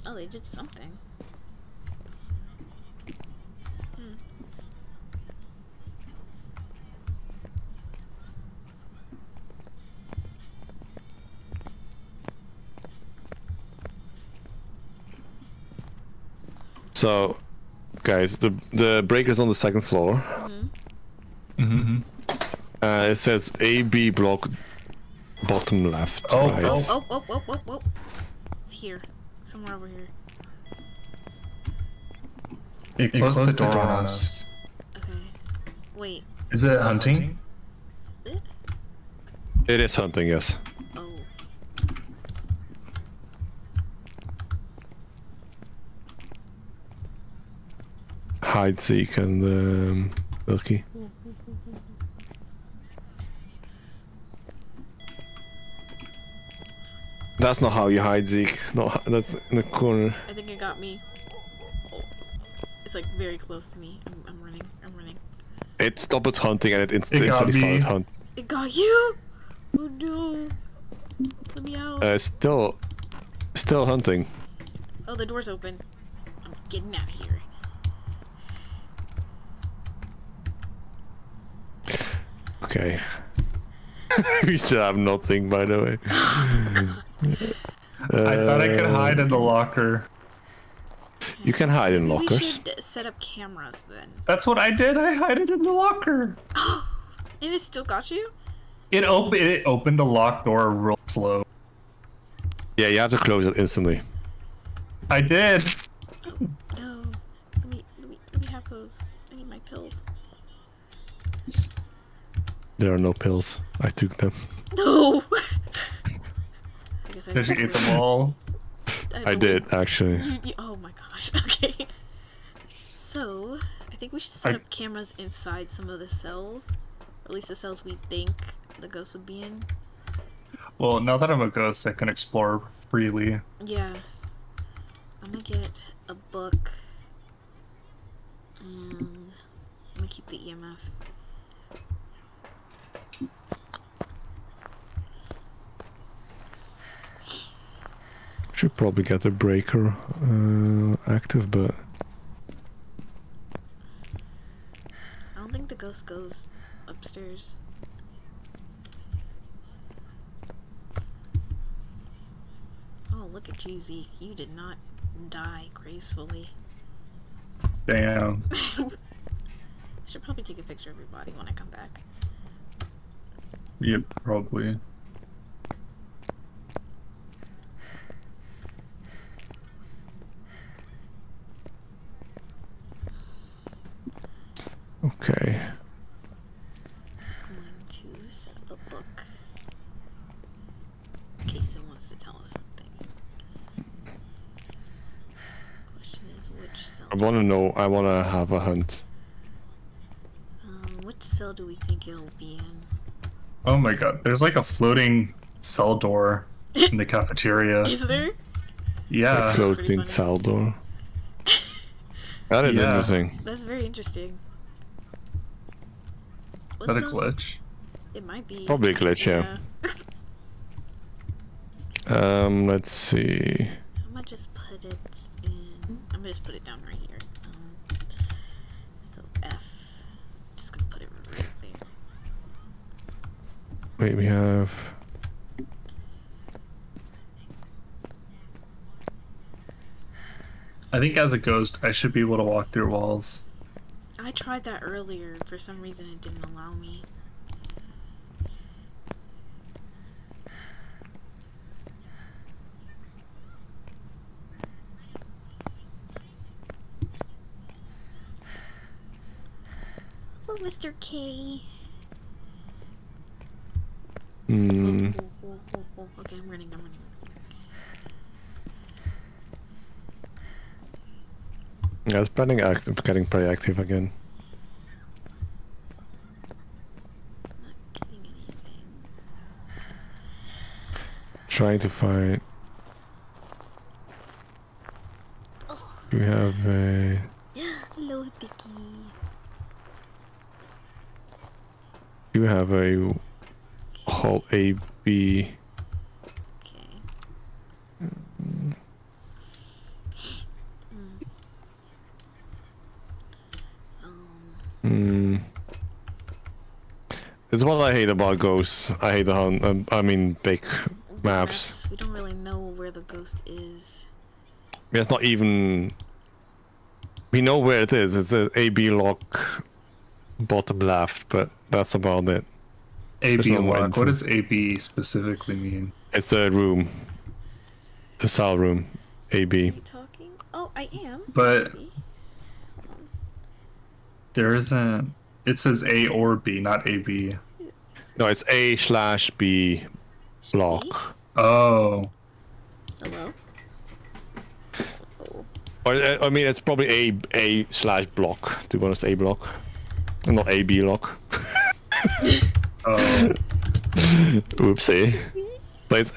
Oh, they did something. Hmm. So, guys, the the breaker's on the second floor. Mm-hmm. Uh, it says A B block, bottom left. Oh, right. oh. Oh, oh, oh, oh, oh. It's here. Somewhere over here. It closed, the door on us. Okay. Wait. Is it hunting? It is hunting, yes. Oh. Hide, seek, and um, Milky. That's not how you hide, Zeke. Not that's in the corner. I think it got me. Oh. It's like very close to me. I'm, I'm running. I'm running. It stopped hunting and it inst- It got instantly started me. hunt. It got you! Oh no. Let me out. Uh, still, still hunting. oh, the door's open. I'm getting out of here. Okay. we still have nothing, by the way. <laughs> I thought I could Uh, hide in the locker. You can hide in Maybe We lockers. should set up cameras then. That's what I did. I hid it in the locker. <gasps> And it still got you? It opened. It opened the lock door real slow. Yeah, you have to close it instantly. I did. No. Let me, let me, let me have those. I need my pills. There are no pills. I took them. No! <laughs> I guess I Did you eat them all? I believe- did actually. You, you, oh my gosh. <laughs> Okay. So, I think we should set I- up cameras inside some of the cells. Or at least the cells we think the ghost would be in. Well, now that I'm a ghost, I can explore freely. Yeah. I'm gonna get a book. And I'm gonna keep the EMF. Should probably get the breaker uh, active, but I don't think the ghost goes upstairs. Oh, look at you, Zeke. You did not die gracefully. Damn. <laughs> Should probably take a picture of your body when I come back. Yeah, probably. Okay. going to set up a book. In case it wants to tell us something. Question is which cell I want to know. I want to have a hunt. um, which cell do we think it'll be in? Oh my god, there's like a floating cell door <laughs> in the cafeteria. Is there? Yeah. pretty floating cell door. <laughs> That is Yeah. interesting. That's very interesting. Is that a glitch? It might be. Probably a glitch, yeah. <laughs> Um, let's see. I'm gonna just put it in. I'm gonna just put it down right here. Um, so F. Just gonna put it right there. Wait, we have. I think as a ghost, I should be able to walk through walls. I tried that earlier. For some reason, it didn't allow me. Hello, Mr. K. Hmm. Okay, I'm running. I'm running. Yeah, it's planning active, getting pretty active again. Trying to find. Do we have a? Hello. Do you have a whole A B? Okay. Um, Hmm. It's what I hate about ghosts. I hate the hunt. Um, I mean, big maps. We don't really know where the ghost is. Yeah, It's not even. We know where it is. It's a A B lock, bottom left, but that's about it. AB no more lock. What does AB specifically mean? It's a room. The cell room. A Are B. you talking? Oh, I am. But Maybe. There isn't. It says A or B, not AB. No, it's A slash B Should be. lock. Oh, Hello. Oh, Or I mean, it's probably A A slash block. To be honest, A block, not A B lock. <laughs> oh. <laughs> Oopsie. So it's